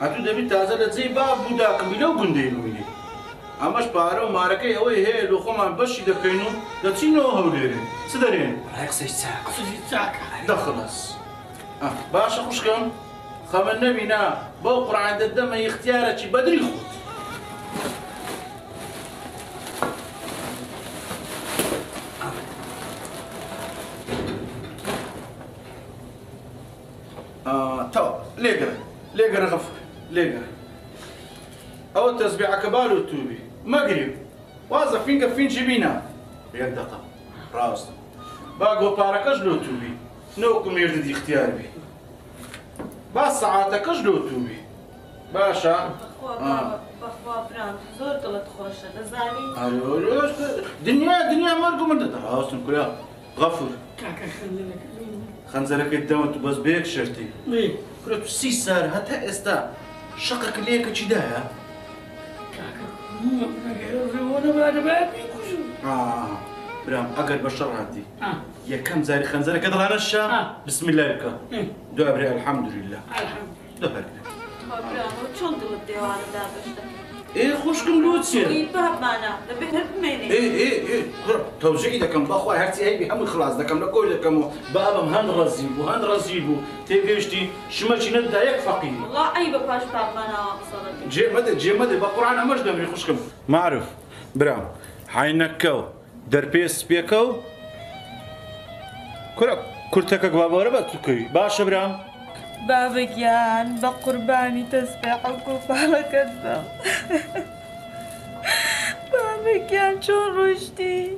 ئەتو دەبی تازە لە جێی با بووداکەبی لەو گوندەی بووینێ ئەمەش پارە و مارەکەی ئەوەی هەیە لە خۆمان بەشی دەکەین و دەچینەوە هەولێرێ چ دەرێن دەخلاص باشە خوشکەم خەمە نەبینا بەو قڕعان دەدەمە اختیارەکی بەدری خۆت لێگەرە لێگەرە غەف لێگەرە ئەوە تەزبیعەکە بال و تووبی مەگریم وازە فینگە فینجی بینە یەک دقە ڕاست با گۆپارەکەش لۆ تووبی نەوەکو مێردی اختیار بی با سەعاتەکەش لۆ تووبی باشە بەخوا برام. زۆر دڵت خۆشە دەزانی دنیا دنیا مەرگ من دەدا ڕاستم کورا غەفور خەنجەرەکەی دەمە تو بەس بەیەک شرتی کورە تو سی سار هەتا ئێستا شەقەکە لێکە چی دایە برام ئەگەر بە شەڕ هاتی یەکەم زاری خەنجەرەکە دڵانە شا بسم الله بکە دو برێ الحەمدولله دو بەرگە برام چۆن دڵت دێوانەدا بەشتە ئێ خوشکم لۆ چیە بابمانە دەبێت هەر بمێنێ ئێ ئێ ئێ تەوزیعی دەکەم بەخوای هەرچی هەیبی هەموو خلاص دەکەم لە کۆی دەکەم و بابم هەند ڕەزی بوو هەند ڕەزی بوو تێگەیشتی شمەچی نەدا یەک فەقیر والله ئەی بە پاش بابمانەوە قسە دەکەی جێمەدە جێمەدە بە قڕان ئەمەش دەمری خوشکم معرف برام. حینەکە و دەرپێ سپێکە و کورە کورتەکە بابگیان با قربانی بقرباني تسبحك کو الذنب. بابك يا چون رشدی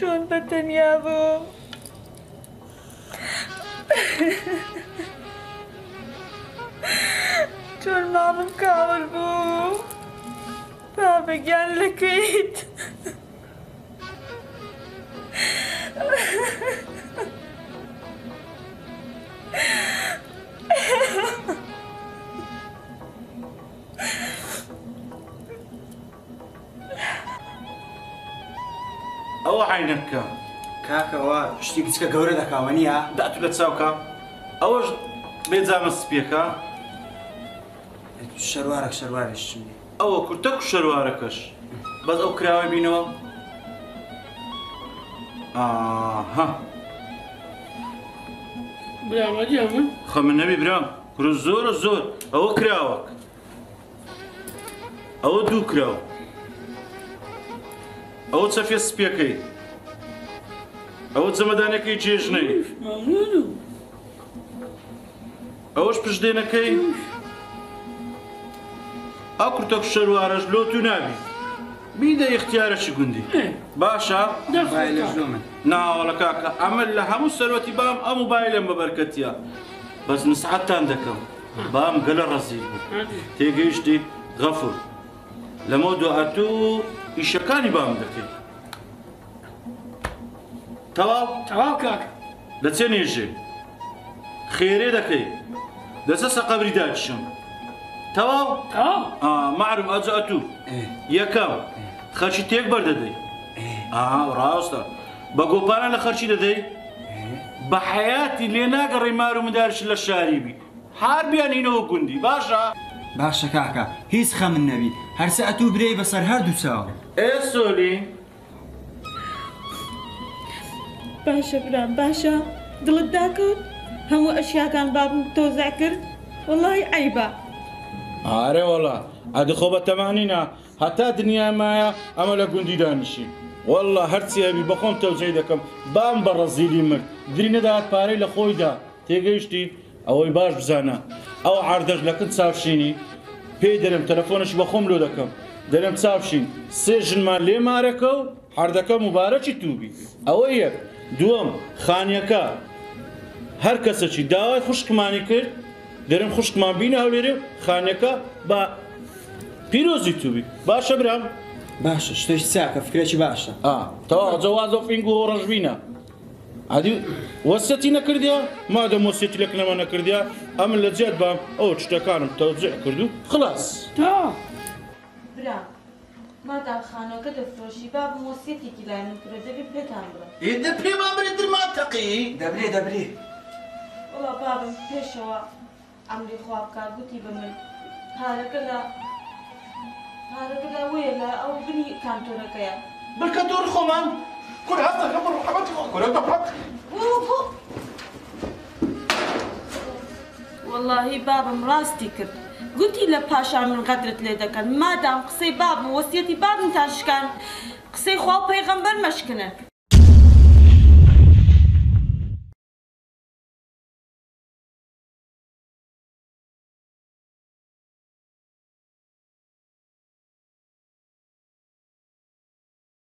چون به دنیا بو چون مامم کامل بو؟ بابك يا ئەوە حینەکە کاکەوە شتی کچکە گەورە دەکاوە داتو لە چاوکە. ئەوەش بێجامە سپێکە شەروارێک شەروارش ئەوە کورتە و شەروارەکەش. بەس ئەو کراوە بینەوە. ئاها. برامەدی ئەمە خەمە نەبی برام. کورە زۆرە زۆر. ئەوە کراوەک. ئەوە دوو کراوە. ئەوە چەفێ سپێکەی ئەوە جەمەدانەکەی جێژنەی. مەمنون و. ئەوەش پشتێنەکەی ئەو کورتەک شەروارەش لۆ تو نابی. بیدە اختیارەشی گوندی؟ باشە ناوەڵە کاکە. ئەمە لە هەموو سەرەتی بام ئەم موبایلم بەبەرکەتیە بەس نسعەتان دەکەم. بام گەلە ڕەزی بوو. تێگەیشتی غەفور. لەمە دوعاتوو ئیشەکانی بام دەکەیت تەواو. تەواو کاکە. دەچێ نێژێ خێرێ دەکەی. دەچە سەقەبری داچشم تەواو؟ معرم ئەجاتو یەکەم. خەرچی تێک بەردەدەی. ڕاستە. بە گۆپانە لە خەرچی دەدەی؟ بە حیاتی لێ ناگەڕی مار و مدارش لە شاریبی هار بیانینەوە گوندی. باشە باشە کاکە هیچ خەمن نەبی. هەرسە ئەتوو برێ بەسەر هەردوو چاو. ئێ سۆلی. باشە برام باشە. دڵت داکەوت؟ هەموو ئەشیاکان بابم تۆزع کرد؟ وڵی عیبە ئارێ وڵا ئەدخۆ بە تەمانینە هەتا دنیا مایە ئەمە لە گوندی دانیشی والله هەرچی هەبی بەخۆم تەوجێ دەکەم بام بە ڕەزیلی مرد. دری نەداات پارەی لە خۆیدا تێگەیشتی ئەوەی باش بزانە ئەو عردەش لەکن چاوشینی پێی دەرم تەلەفۆنش بە خۆم لۆ دەکەم دەرم چاوشین سێ ژنمان لێ مارەکە و هەردەکە مبارەکی تووبی ئەوە یەک دووەم خانیەکە هەر کەسەکی داوای خوشکمانی کرد دەرم خوشکمان بینە هەولێرە خانەکە بە پیرۆزی تووبی باشە برام؟ باشە شتێک چاکە فکرێکی باشە. تەوا جەواز و فینگ و ڕژبینە عادی وەسەتی نەکردیا؟ مادە مۆسیەتی لەکنەوە نەکردیا؟ ئەم لە جێت بام ئەو شتەکانم تەوجێ کردو. خلاص. تا. برام مادام خانەکە دەفرۆشی با مۆسیەتێکی لای من کرە دەبێت پێتان بڕە ئێدە پێ بابرێت درما تەقی. دەبرێ دەبرێ. وڵا بابم پێشەوە. ئەمری خواب بکە گوتی بە من. پارەکە لە پارەکە لە وەیە لە ئەو بنی کانتۆرەکەیە. بەکە تۆر خۆمان؟ کور هەستەکە بڕ حەبەتی خۆ کورە دەپڕەت واللهی بابم ڕاستی کرد. گوتی لە پاشان من غەدرت لێ دەکەن. مادام قسەی بابم وەسیەتی بابم تاشکان. قسەی خوا و پەیغەمبەر مەشکنن